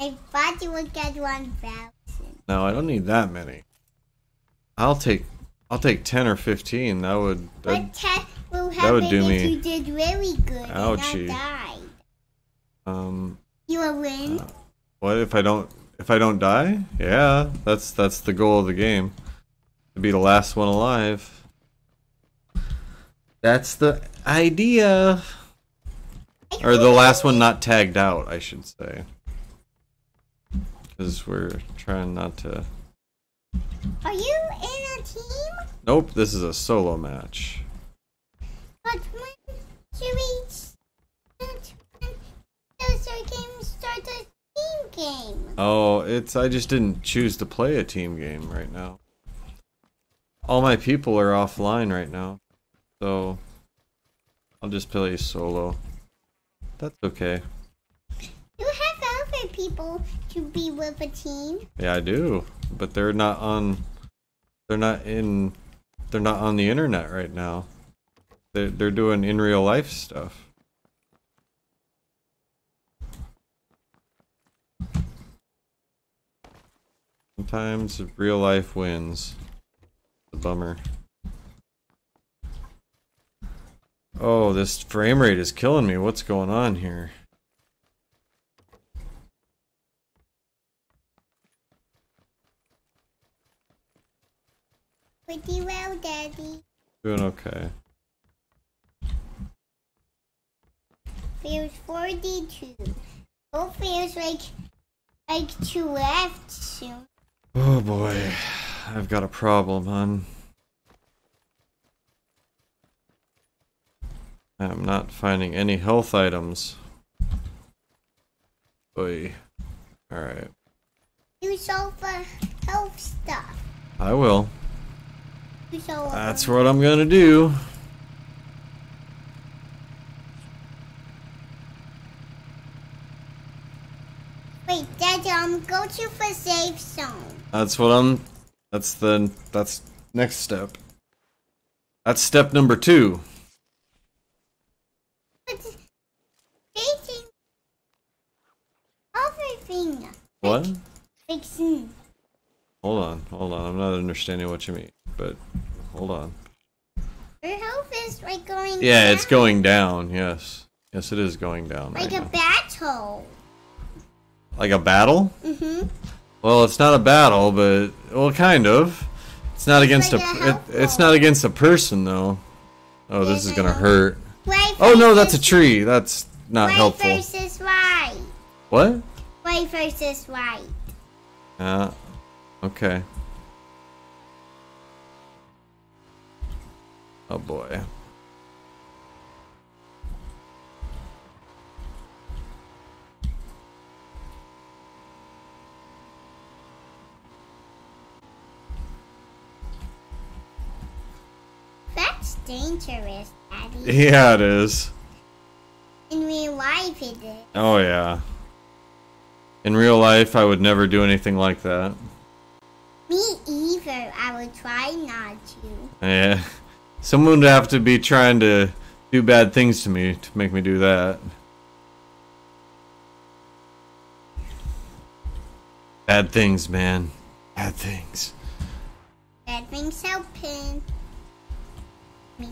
I thought you would get one thousand. No, I don't need that many. I'll take I'll take ten or fifteen. That would that, What test will that would do if me- you did really good Ouchie. and I died? um You will win. Uh, what if I don't if I don't die? Yeah, that's that's the goal of the game. To be the last one alive. That's the idea. Or the last one not tagged out, I should say. Because we're trying not to. Are you in a team? Nope, this is a solo match. But when should we does our game start a team game? Oh, it's. I just didn't choose to play a team game right now. All my people are offline right now. So. I'll just play solo. That's okay. You have other people to be with a team. Yeah, I do. But they're not on. They're not in. They're not on the internet right now. They're, they're doing in real life stuff. Sometimes real life wins. It's a bummer. Oh, this frame rate is killing me. What's going on here? Pretty well, Daddy. Doing okay. Feels 42. Oh, feels like like two left soon. Oh boy, I've got a problem, hon. I'm not finding any health items. Boy. Alright. You solve the health stuff. I will. That's what I'm gonna do. Wait, Daddy, I'm go to the safe zone. That's what I'm. That's the. That's next step. That's step number two. But fixing everything. What? Fixing. Hold on, hold on. I'm not understanding what you mean. But Hold on. Your health is like going Yeah, down. it's going down. Yes. Yes, it is going down. like right a now. battle. like a battle? Mm-hmm. Well, it's not a battle, but well, kind of. It's not against like a. a it, it's not against a person though. Oh, this is gonna hurt. White Oh no, that's a tree. That's not white helpful. versus white. What? White versus white. Yeah. Okay. Oh boy. That's dangerous, Daddy. Yeah, it is. In real life, it is. Oh yeah. In real life, I would never do anything like that. Me either. I would try not to. Yeah. Someone would have to be trying to do bad things to me to make me do that. Bad things, man. Bad things. Bad things happen. Me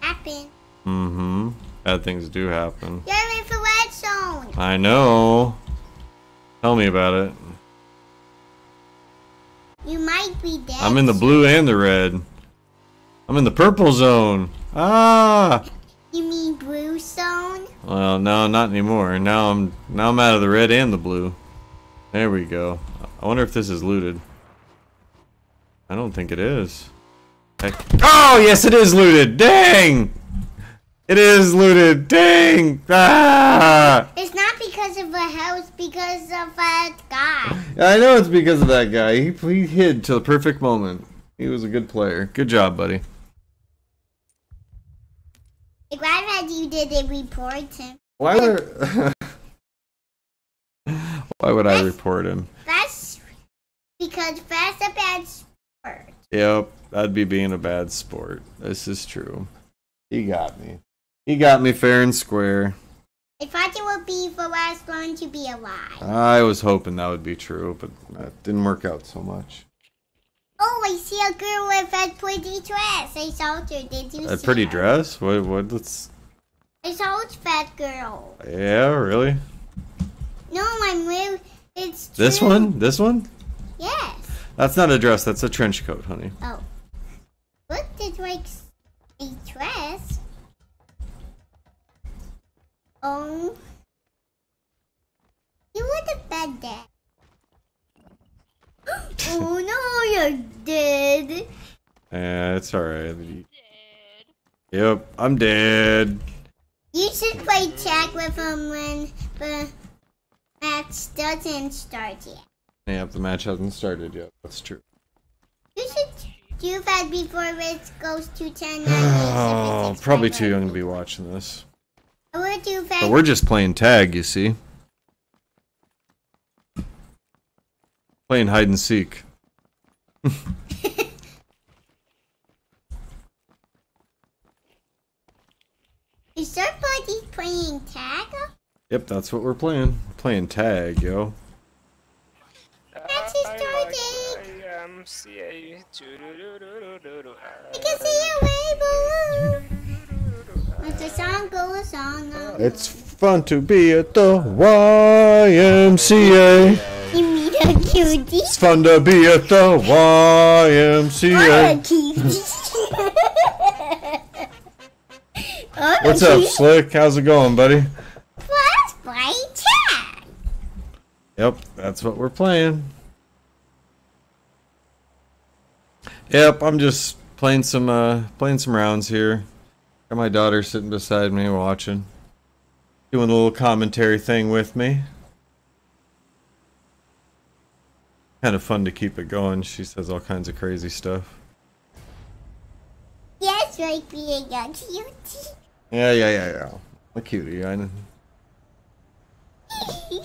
happen. Mm-hmm. Bad things do happen. You're in the red zone. I know. Tell me about it. You might be dead. I'm in the blue and the red. I'm in the purple zone. Ah! You mean blue zone? Well, no, not anymore. Now I'm now I'm out of the red and the blue. There we go. I wonder if this is looted. I don't think it is. Heck. Oh, yes, it is looted. Dang! It is looted. Dang! Ah! It's not because of the house, because of that guy. I know it's because of that guy. He, he hid till the perfect moment. He was a good player. Good job, buddy. I'm glad you didn't report him. Why would Why would I report him? That's because that's a bad sport. Yep, that'd be being a bad sport. This is true. He got me. He got me fair and square. I thought it would be the last one to be alive. I was hoping that would be true, but that didn't work out so much. Oh, I see a girl with a pretty dress. I saw her. Did you see? A see pretty her? dress? What? What? Let's. I saw that girl. Yeah, really? No, I'm real. It's This one? This one? Yes. That's not a dress. That's a trench coat, honey. Oh. What did like a dress? Oh. You would have been dead. oh no, you're dead. Yeah, it's alright. Yep, I'm dead. You should play tag with him when the match doesn't start yet. Yep, the match hasn't started yet. That's true. You should do that before it goes to 10 Oh, probably too young to be watching this. I would do that. But we're just playing tag, you see. Playing hide and seek. Is somebody playing tag? Yep, that's what we're playing. We're playing tag, yo. Match is starting. I can see your rainbow. As the song goes on. It's fun to be at the YMCA. You meet a cutie. It's fun to be at the YMCA. What's up, Slick? How's it going, buddy? Let's play tag. Yep, that's what we're playing. Yep, I'm just playing some uh playing some rounds here. Got my daughter sitting beside me watching. Doing a little commentary thing with me. Kind of fun to keep it going. She says all kinds of crazy stuff. Yes, like being a cutie. Yeah, yeah, yeah, yeah. A cutie, I know. I'm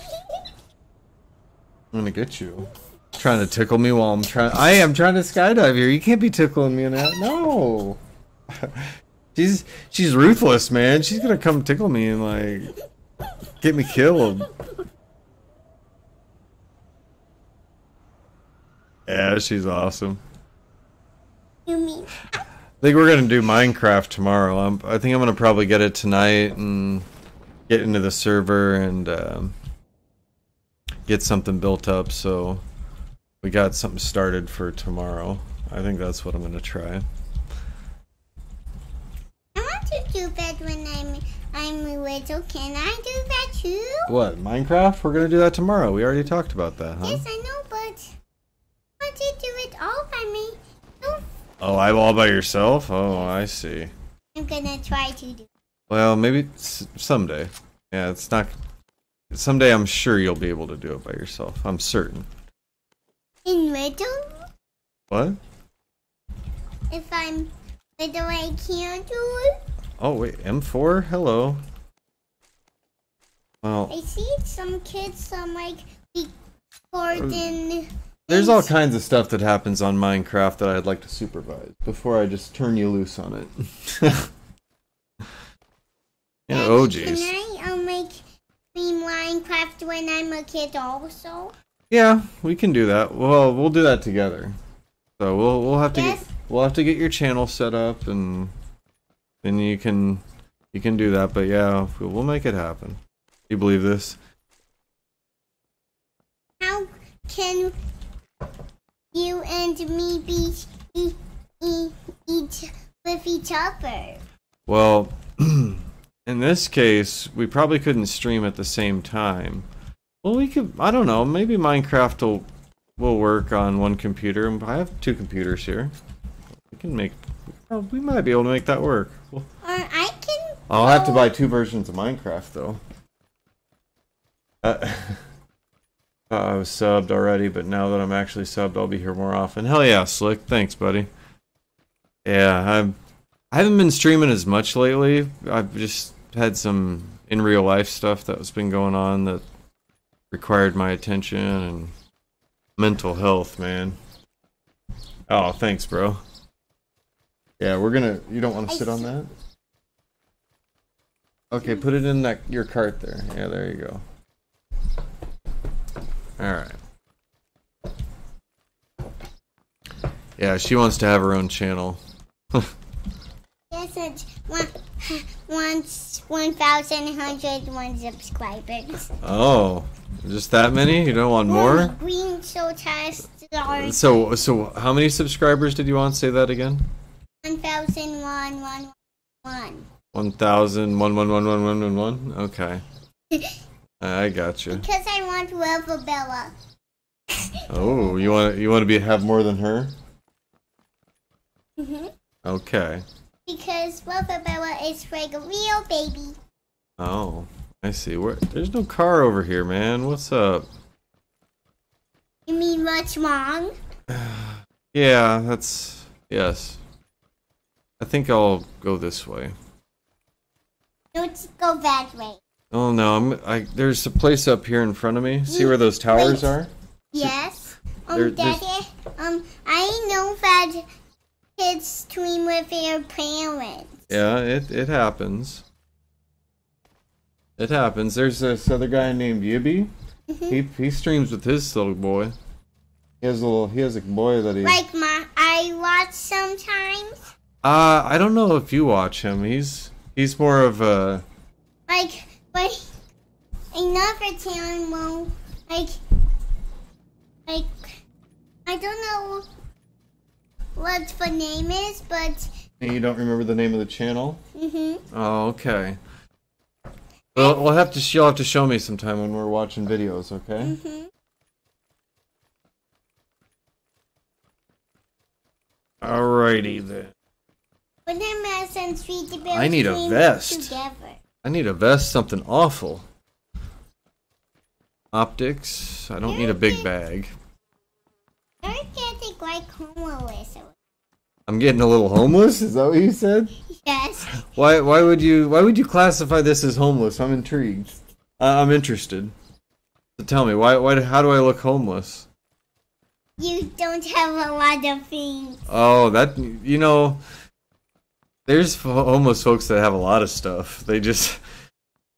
gonna get you. Trying to tickle me while I'm trying. I am trying to skydive here. You can't be tickling me now. No. she's she's ruthless, man. She's gonna come tickle me and like get me killed. Yeah, she's awesome. You mean I think we're gonna do Minecraft tomorrow. I'm, I think I'm gonna probably get it tonight and get into the server and um, get something built up. So we got something started for tomorrow. I think that's what I'm gonna try. To do that when I'm I'm little. Can I do that too? What Minecraft? We're gonna do that tomorrow. We already talked about that, huh? Yes, I know, but I want to do it all by me. Oh, I'm all by yourself. Oh, I see. I'm gonna try to do. Well, maybe someday. Yeah, it's not. Someday, I'm sure you'll be able to do it by yourself. I'm certain. In little, What? if I'm little, I can't do it. Oh wait, M4. Hello. Well, I see some kids, some like recording. there's all kinds of stuff that happens on Minecraft that I'd like to supervise before I just turn you loose on it. yeah. Oh Can jeez. I um, make stream Minecraft when I'm a kid also? Yeah, we can do that. Well, we'll do that together. So we'll we'll have to Yes. get we'll have to get your channel set up and then you can you can do that. But yeah, we'll make it happen. You believe this? How can you and me be e- e- each with each other? Well, in this case, we probably couldn't stream at the same time. Well, we could. I don't know. Maybe Minecraft will will work on one computer. I have two computers here. We can make. well, we might be able to make that work. Or I can. I'll have to buy two versions of Minecraft though. Uh, I was subbed already, but now that I'm actually subbed, I'll be here more often. Hell yeah, Slick. Thanks, buddy. Yeah, I'm. I haven't been streaming as much lately. I've just had some in real life stuff that's been going on that required my attention and mental health, man. Oh, thanks, bro. Yeah, we're gonna. You don't want to sit on that? Okay, put it in that your cart there. Yeah, there you go. All right. Yeah, she wants to have her own channel. Yes, it's one, once 1,101 subscribers. Oh, just that many? You don't want more? Green so test. So, so how many subscribers did you want? Say that again. 1,001. One thousand one one one one one one one. Okay, I got you. Because I want Bella. Oh, you want you want to be have more than her? hmm Okay. Because Bella is like a real baby. Oh, I see. Where there's no car over here, man. What's up? You mean what's wrong? Yeah, that's yes. I think I'll go this way. Don't go that way. Oh no, I'm I there's a place up here in front of me. See where those towers Wait. are? Yes. There- Um, there's- Daddy, um, I know that kids stream with their parents. Yeah, it it happens. It happens. There's this other guy named Yibby. Mhm. He he streams with his little boy. He has a little he has a boy that he Like my, I watch sometimes. Uh I don't know if you watch him. He's he's more of a Like, but another time, well, like, like, I don't know what the name is, but and you don't remember the name of the channel? hmm Oh, okay. Well, we'll have to you'll have to show me sometime when we're watching videos, okay? hmm Alrighty then. But then Madison Street the I need a vest. Together. I need a vest, something awful. Optics. I don't need a big bag. You're getting like homeless. I'm getting a little homeless. Is that what you said? Yes. Why? Why would you? Why would you classify this as homeless? I'm intrigued. I, I'm interested. So tell me, why? Why? How do I look homeless? You don't have a lot of things. Oh, that you know. There's f- homeless folks that have a lot of stuff. They just.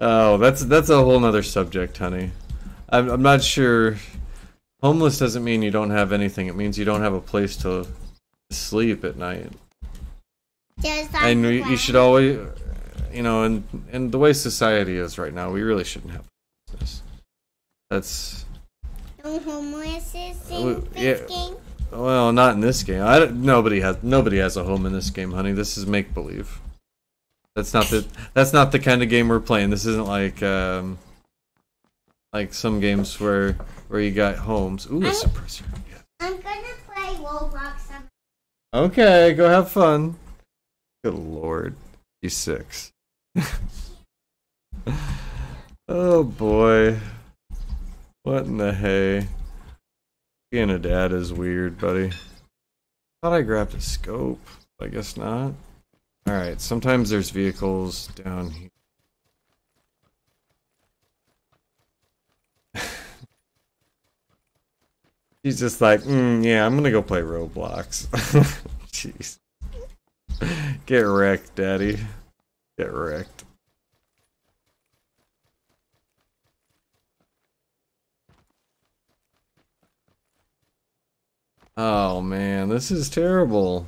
Oh, that's that's a whole nother subject, honey. I'm I'm not sure. Homeless doesn't mean you don't have anything. It means you don't have a place to sleep at night. and we, you should always, you know, and and the way society is right now, we really shouldn't have this. That's No homelessness Uh, in this yeah. game. Well, not in this game. I don't, nobody has nobody has a home in this game, honey. This is make believe. That's not the that's not the kind of game we're playing. This isn't like um like some games where where you got homes. Ooh, a suppressor. I'm gonna play Roblox. Okay, go have fun. Good lord. You six. oh boy. What in the hay? Being a dad is weird, buddy. Thought I grabbed a scope. I guess not. Alright, sometimes there's vehicles down here. He's just like, mm, yeah, I'm gonna go play Roblox. Jeez. Get wrecked, daddy. Get wrecked. Oh man, this is terrible.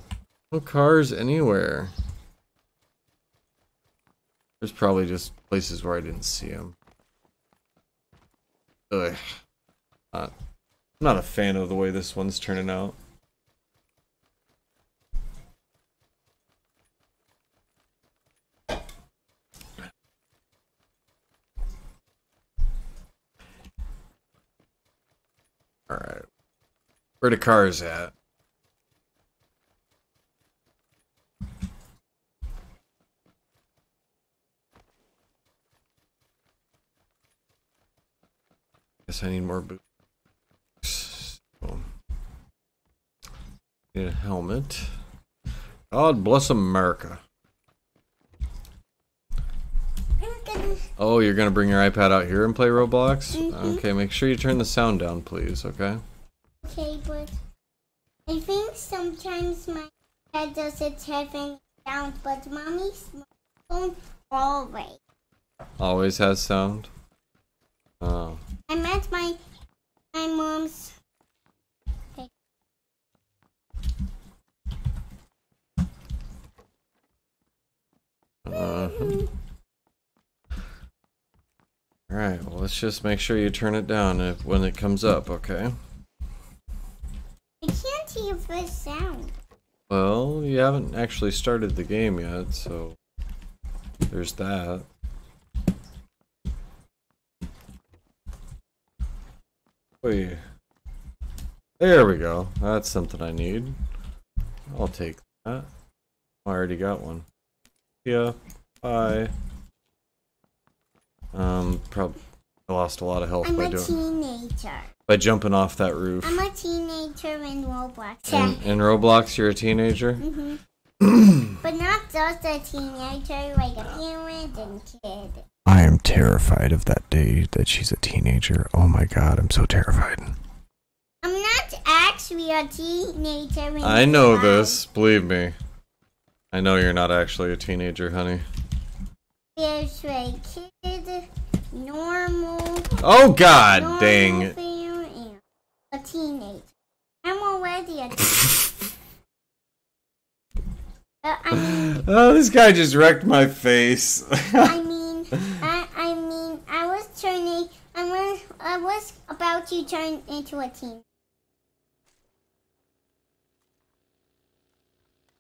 No cars anywhere. There's probably just places where I didn't see them. Ugh. Not, I'm not a fan of the way this one's turning out. Alright. Where the cars at? Guess I need more boots. So, Need a helmet. God bless America. Oh, you're gonna bring your iPad out here and play Roblox? Mhm. Okay, make sure you turn the sound down, please, okay? Okay, but I think sometimes my head doesn't have any sound, but mommy's phone always. Always has sound. Oh. I'm at my my mom's. Uh-huh. Alright, well, let's just make sure you turn it down if, when it comes up, okay? Can't the sound. Well, you haven't actually started the game yet, so there's that. Wait. There we go. That's something I need. I'll take that. I already got one. Yeah. Bye. Um, prob I lost a lot of health I'm by a doing teenager. By jumping off that roof. I'm a teenager in Roblox. In, in Roblox, you're a teenager. hmm but not just a teenager, like a parent and kid. I am terrified of that day that she's a teenager. Oh my god, I'm so terrified. I'm not actually a teenager. In I know real this, believe me. I know you're not actually a teenager, honey. life. There's a kid, normal. Oh god normal dang it. A teenager. I'm already a. uh, I mean, Oh, this guy just wrecked my face. I mean, I, I mean, I was turning. I was, I was about to turn into a teen.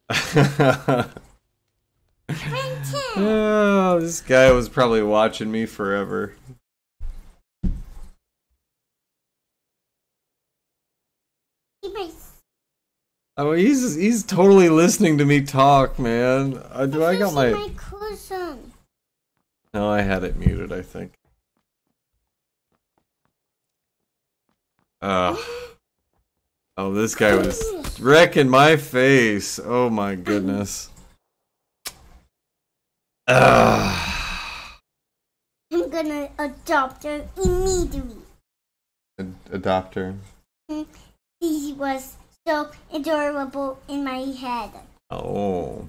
oh, this guy was probably watching me forever. Oh, he's he's totally listening to me talk, man. Uh, do I got my? my cousin. No, I had it muted. I think. Uh, oh, this guy was wrecking my face. Oh my goodness. Ah, I'm gonna adopt her immediately. Ad- adopter. He was so adorable in my head. Oh.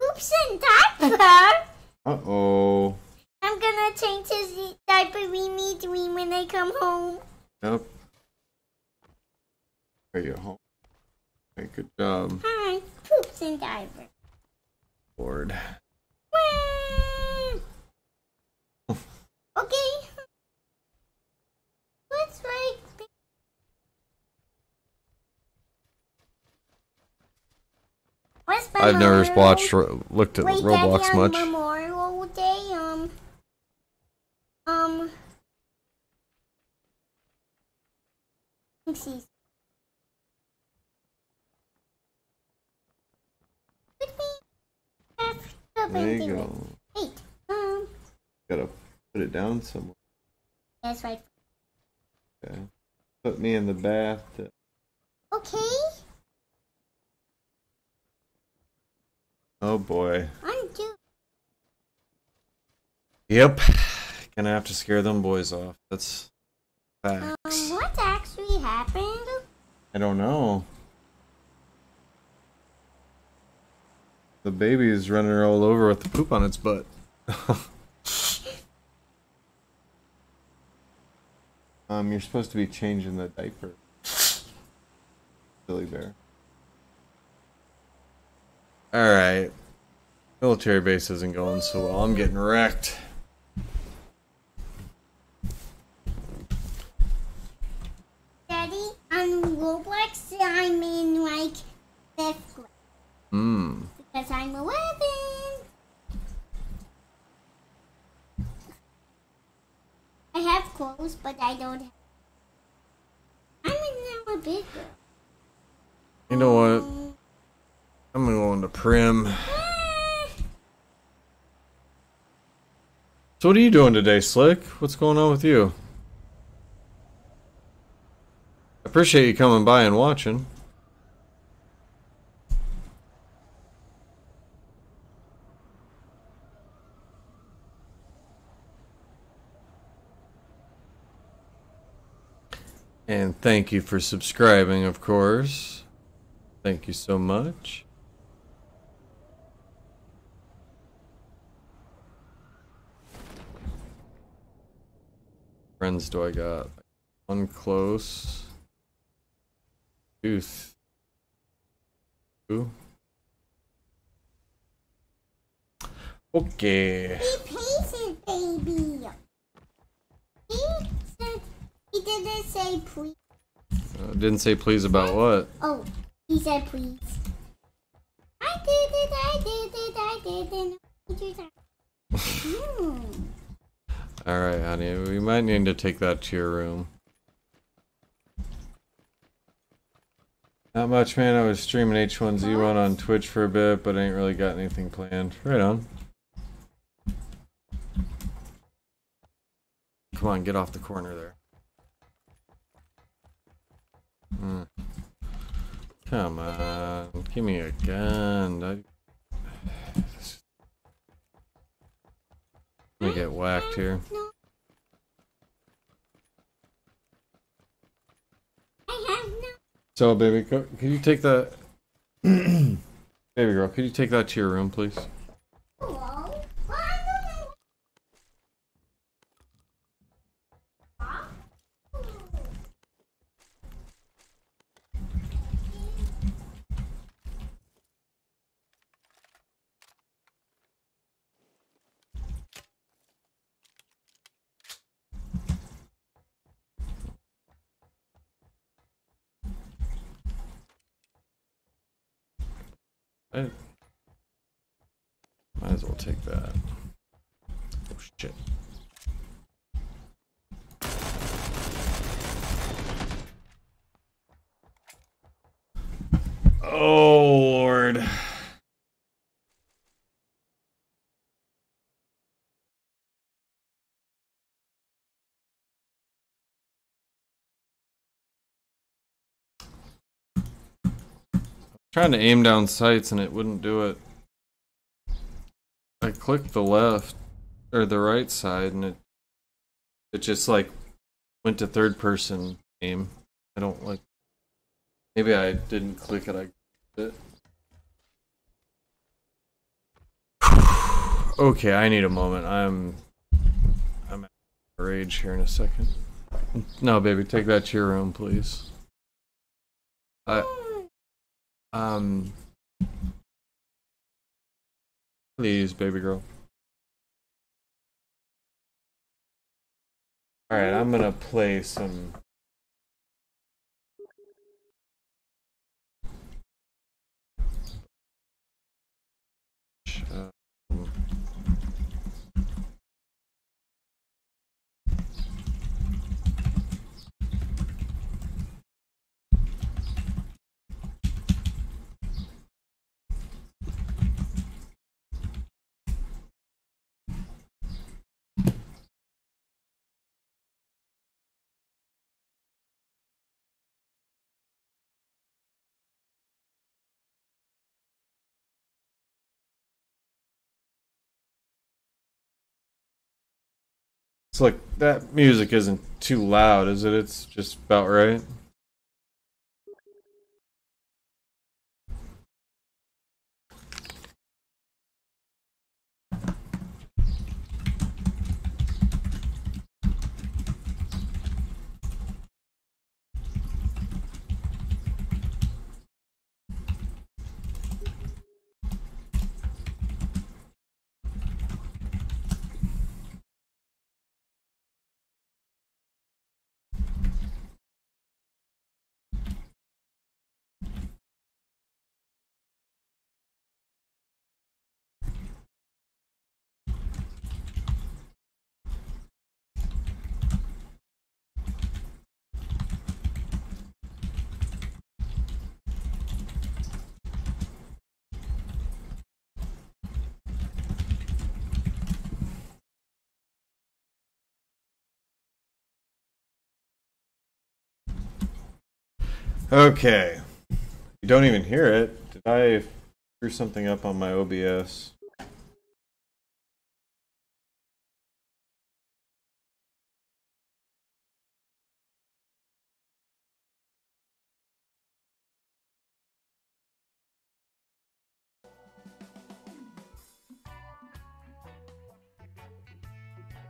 Oops and diaper. Uh oh. I'm gonna change his diaper immediately when I come home. Yep. Are you home? Okay, good job. Hi, poops and diaper. bored. okay. Let's. What's I've never Memorial- watched looked at Wait, Roblox much. Memorial Day, um, um, let's see. With me after There you go. Wait, um, Gotta put it down somewhere. that's right. Okay. Put me in the bath. Okay, Oh boy. I'm due. Yep. Gonna have to scare them boys off. That's Um, facts. what actually happened? I don't know. The baby is running all over with the poop on its butt. um, you're supposed to be changing the diaper. Silly bear. Alright. Military base isn't going so well. I'm getting wrecked. Daddy, on Roblox, I'm in like fifth grade Mmm. because I'm 11. I have clothes, but I don't have. I'm now a big girl. You know what? Um, I'm gonna go into prim. So what are you doing today, Slick? What's going on with you? I appreciate you coming by and watching. And thank you for subscribing, of course. Thank you so much. Friends do I got? One close. Two. th- Two. Okay. be patient, baby. He said he didn't say please. Uh, didn't say please about what. Oh, he said please. I did it, I did it, I did it. What you say? Hmm. Alright, honey. We might need to take that to your room. Not much, man. I was streaming H1Z1 on Twitch for a bit, but I ain't really got anything planned. Right on. Come on, get off the corner there. Mm. Come on, give me a gun. I... Me get whacked here. So, baby, go, could you take that? baby girl, could you take that to your room, please? Hello? I, might as well take that. Oh shit. Oh lord. Trying to aim down sights and it wouldn't do it. I clicked the left or the right side and it it just like went to third person aim. I don't like maybe I didn't click it, I it. okay, I need a moment. I'm I'm at rage here in a second. No, baby, take that to your room, please. I um Please, baby girl. Alright, I'm gonna play some. Um, It's like that music isn't too loud, is it? It's just about right. Okay. You don't even hear it. Did I screw something up on my OBS?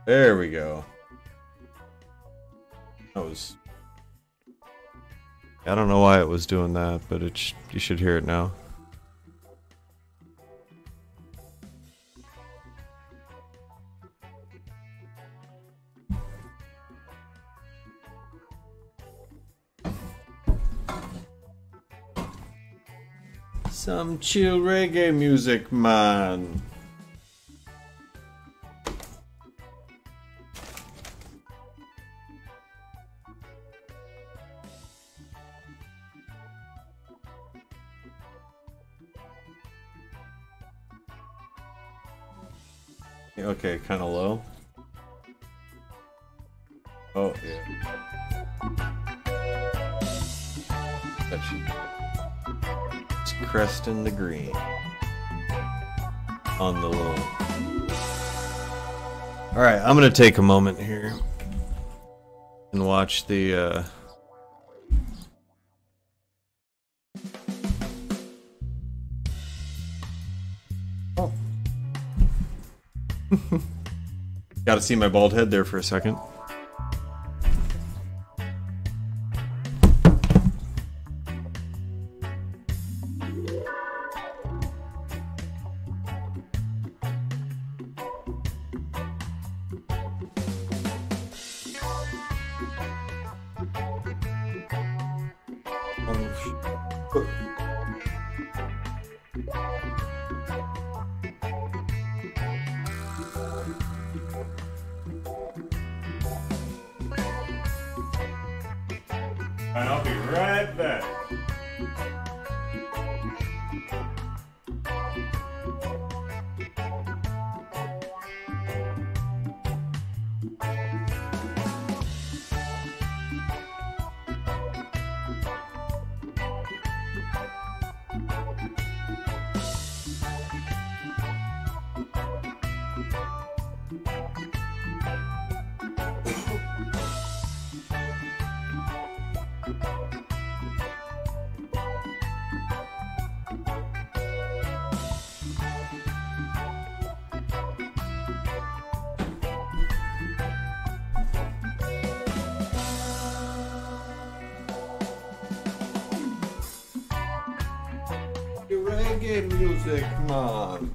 There we go. That was I don't know why it was doing that, but it sh you should hear it now. Some chill reggae music, man. Okay, kind of low. Oh, yeah. It's cresting the green on the little. All right, I'm gonna take a moment here and watch the. Uh... Got to see my bald head there for a second. Music, man.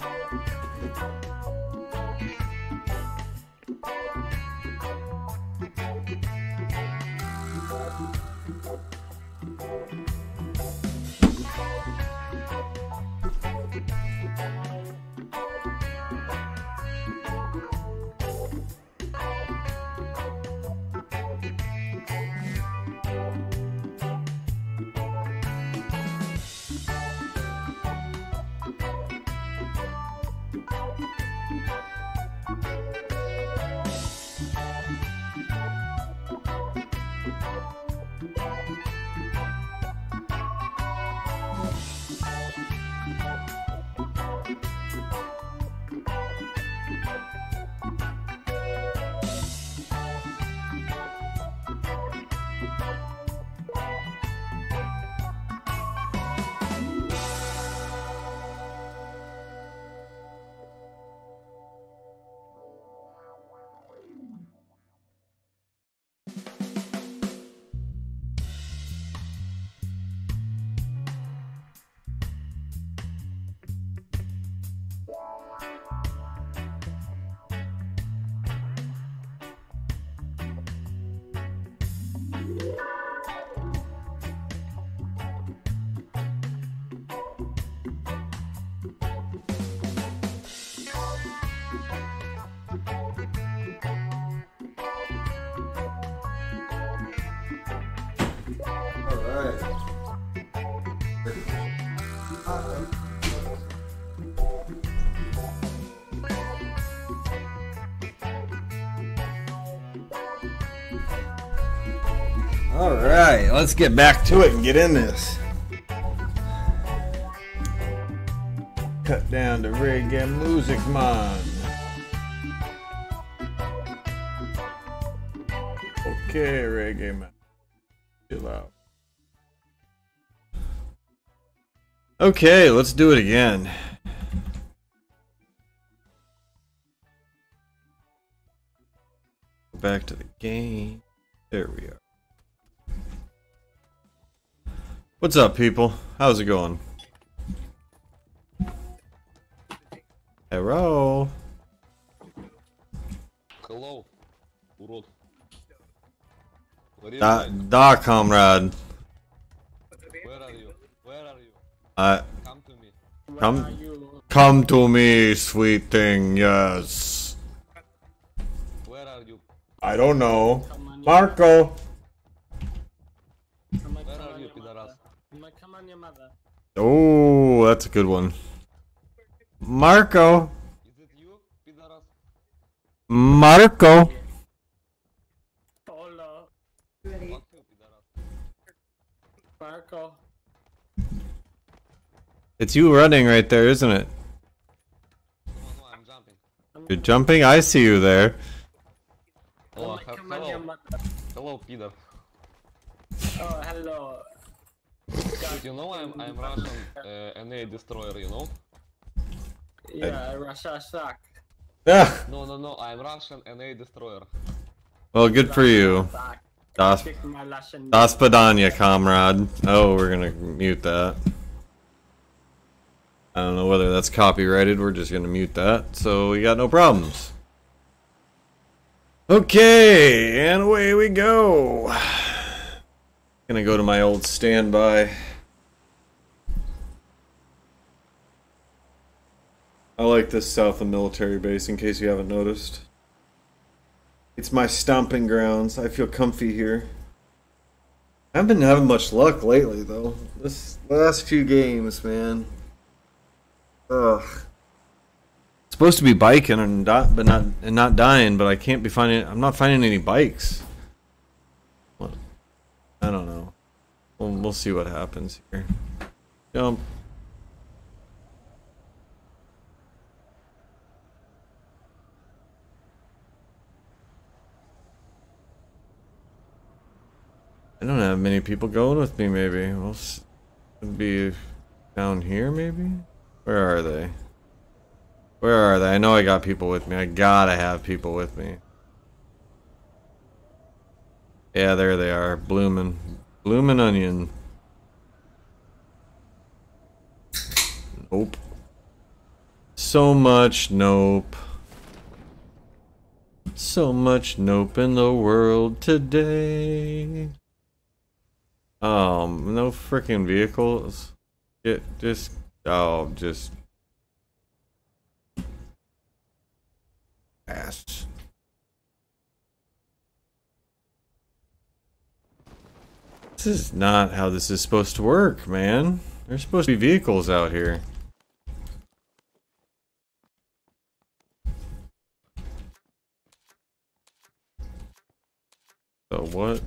Let's get back to it and get in this. Cut down to reggae music, man. Okay, reggae man. Chill out. Okay, let's do it again. What's up, people? How's it going? Hello. Hello, урод. Where Da, da comrade. Where are you? Where are you? I Come to me. come come to me, sweet thing. Yes. Where are you? I don't know. Marco. That's a good one. Marco. Is it you, pidaras? Marco. Hola, Fuck you, pidaras. Marco. It's you running right there, isn't it? No, no, I'm jumping. You're jumping. I see you there. Hello, he- hello, hello, Peter. Oh, hello. Dude, you know I'm I'm Russian uh, NA destroyer, you know? Yeah, Russia suck. Yeah. No, no, no, I'm Russian NA destroyer. Well, good for you. Das, Kick my Russian. das Padania, comrade. Oh, we're gonna mute that. I don't know whether that's copyrighted. We're just gonna mute that. So we got no problems. Okay, and away we go. Gonna go to my old standby. I like this south of military base in case you haven't noticed. It's my stomping grounds. I feel comfy here. I haven't been having much luck lately, though. This last few games, man. Ugh. Supposed to be biking and not, but not and not dying, but I can't be finding. I'm not finding any bikes. What? I don't know. We'll, we'll see what happens here. Jump. I don't have many people going with me, maybe. We'll be down here, maybe? Where are they? Where are they? I know I got people with me. I gotta have people with me. Yeah, there they are. Bloomin'. Bloomin' onion. Nope. So much nope. So much nope in the world today. Um, no freaking vehicles. It just oh just ass. This is not how this is supposed to work, man. There's supposed to be vehicles out here. So what?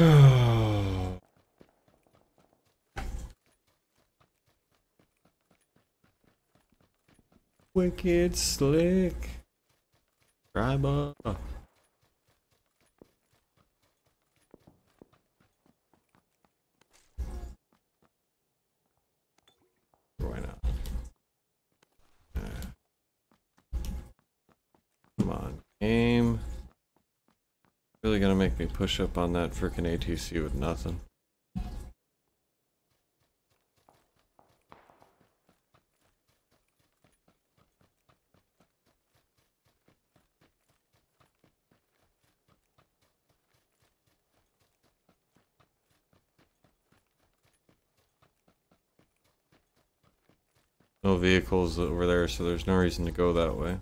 Wicked slick. Drive up. Why not? Come on, aim. Really gonna make me push up on that frickin' ATC with nothing. No vehicles over there, so there's no reason to go that way.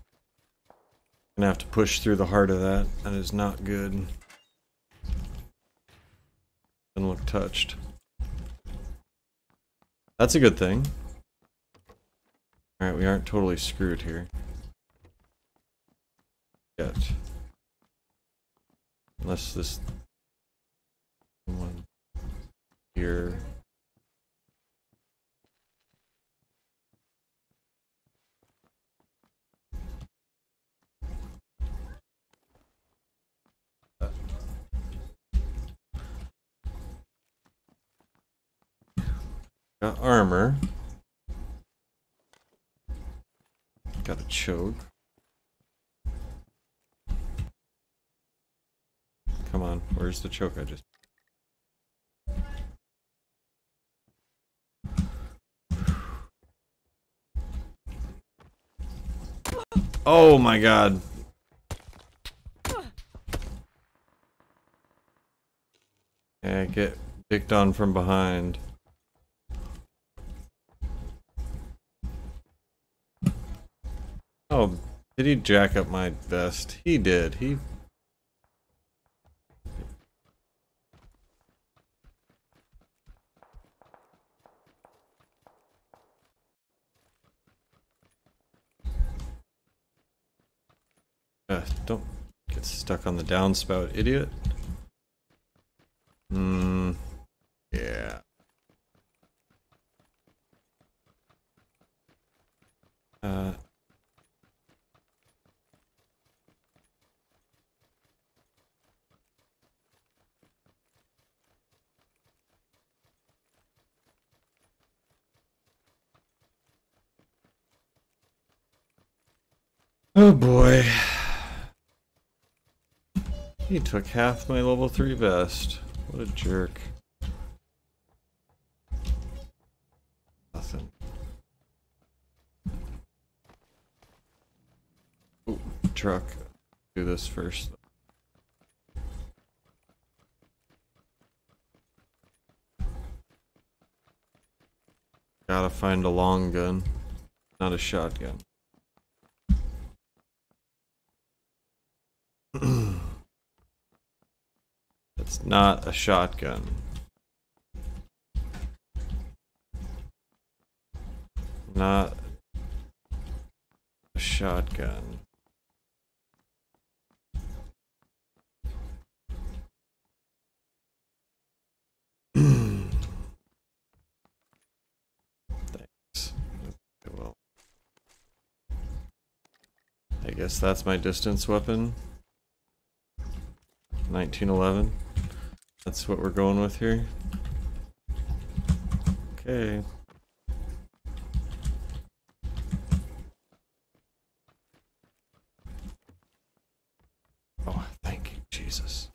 Gonna have to push through the heart of that. That is not good. Doesn't look touched. That's a good thing. Alright, we aren't totally screwed here. Yet. Unless this one here. Got armor. Got a choke. Come on, where's the choke I just... Oh my god. Yeah, get picked on from behind. Oh, did he jack up my vest? He did. He. Uh, don't get stuck on the downspout, idiot. Hmm. Yeah. Uh. Oh boy. He took half my level 3 vest. What a jerk. Nothing. Truck. Do this first. Gotta find a long gun, not a shotgun. It's not a shotgun. Not a shotgun. Thanks. I guess that's my distance weapon. 1911. That's what we're going with here. Okay. Oh, thank you, Jesus.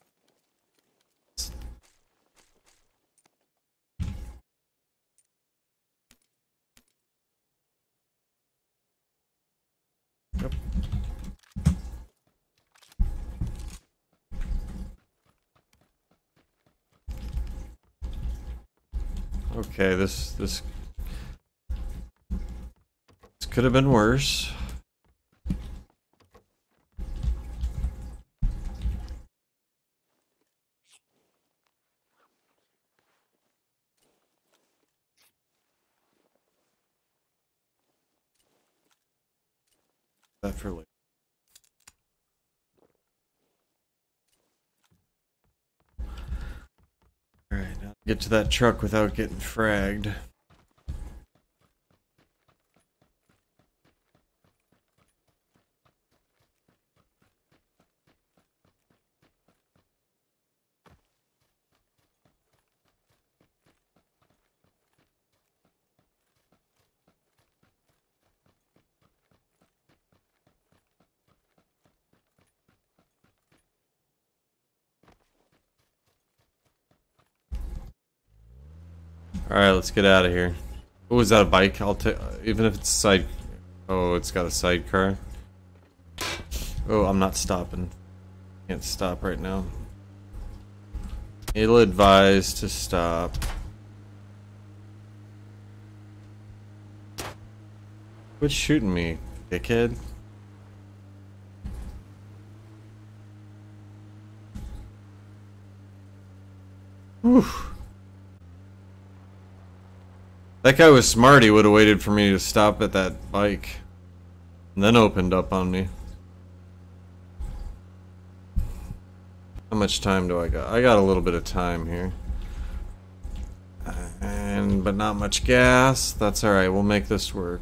Okay, this this this could have been worse. That for later. Alright, now get to that truck without getting fragged. Alright, let's get out of here. Oh, is that a bike? I'll take, even if it's side. Oh, it's got a sidecar. Oh, I'm not stopping. Can't stop right now. It'll advise to stop. Quit shooting me, dickhead. Whew. That guy was smart. He would have waited for me to stop at that bike. And then opened up on me. How much time do I got? I got a little bit of time here. And, but not much gas. That's alright. We'll make this work.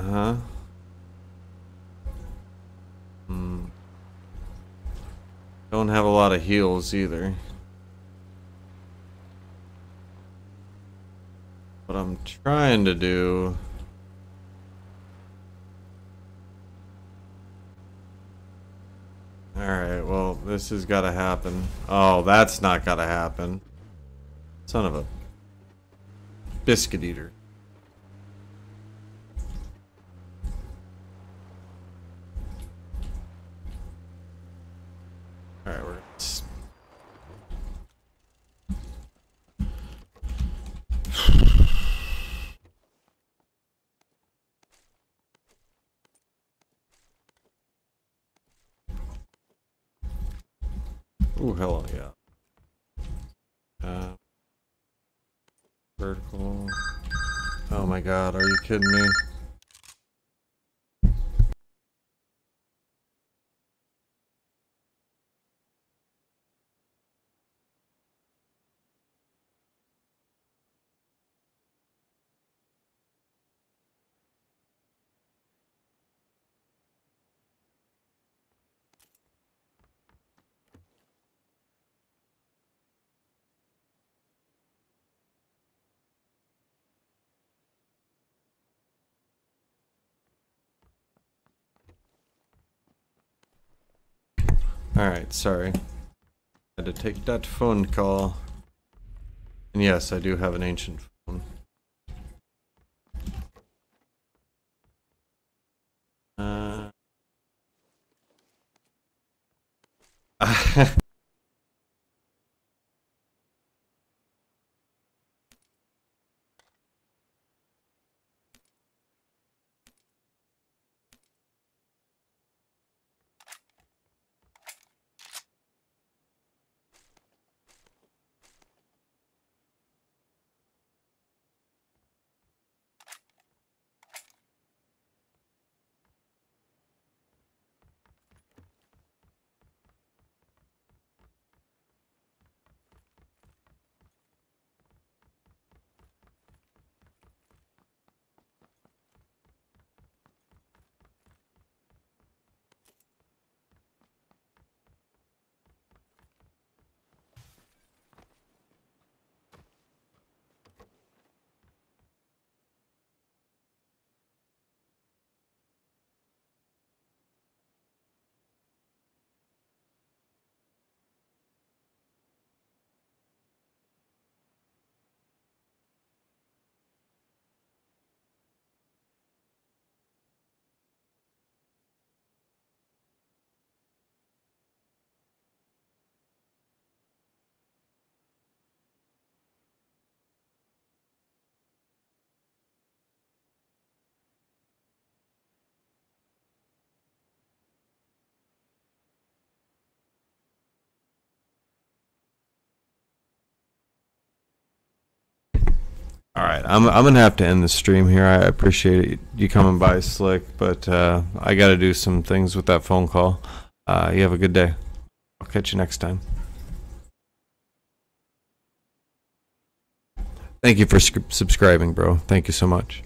Uh-huh. Hmm. Don't have a lot of heals either. What I'm trying to do... Alright, well, this has got to happen. Oh, that's not got to happen. Son of a biscuit eater. Alright, we're s- Ooh, hell yeah. Uh, vertical. Oh my god, are you kidding me? Sorry. Had to take that phone call. And yes, I do have an ancient All right, I'm I'm gonna have to end the stream here. I appreciate you coming by, Slick, but uh, I got to do some things with that phone call. Uh, you have a good day. I'll catch you next time. Thank you for subscribing, bro. Thank you so much.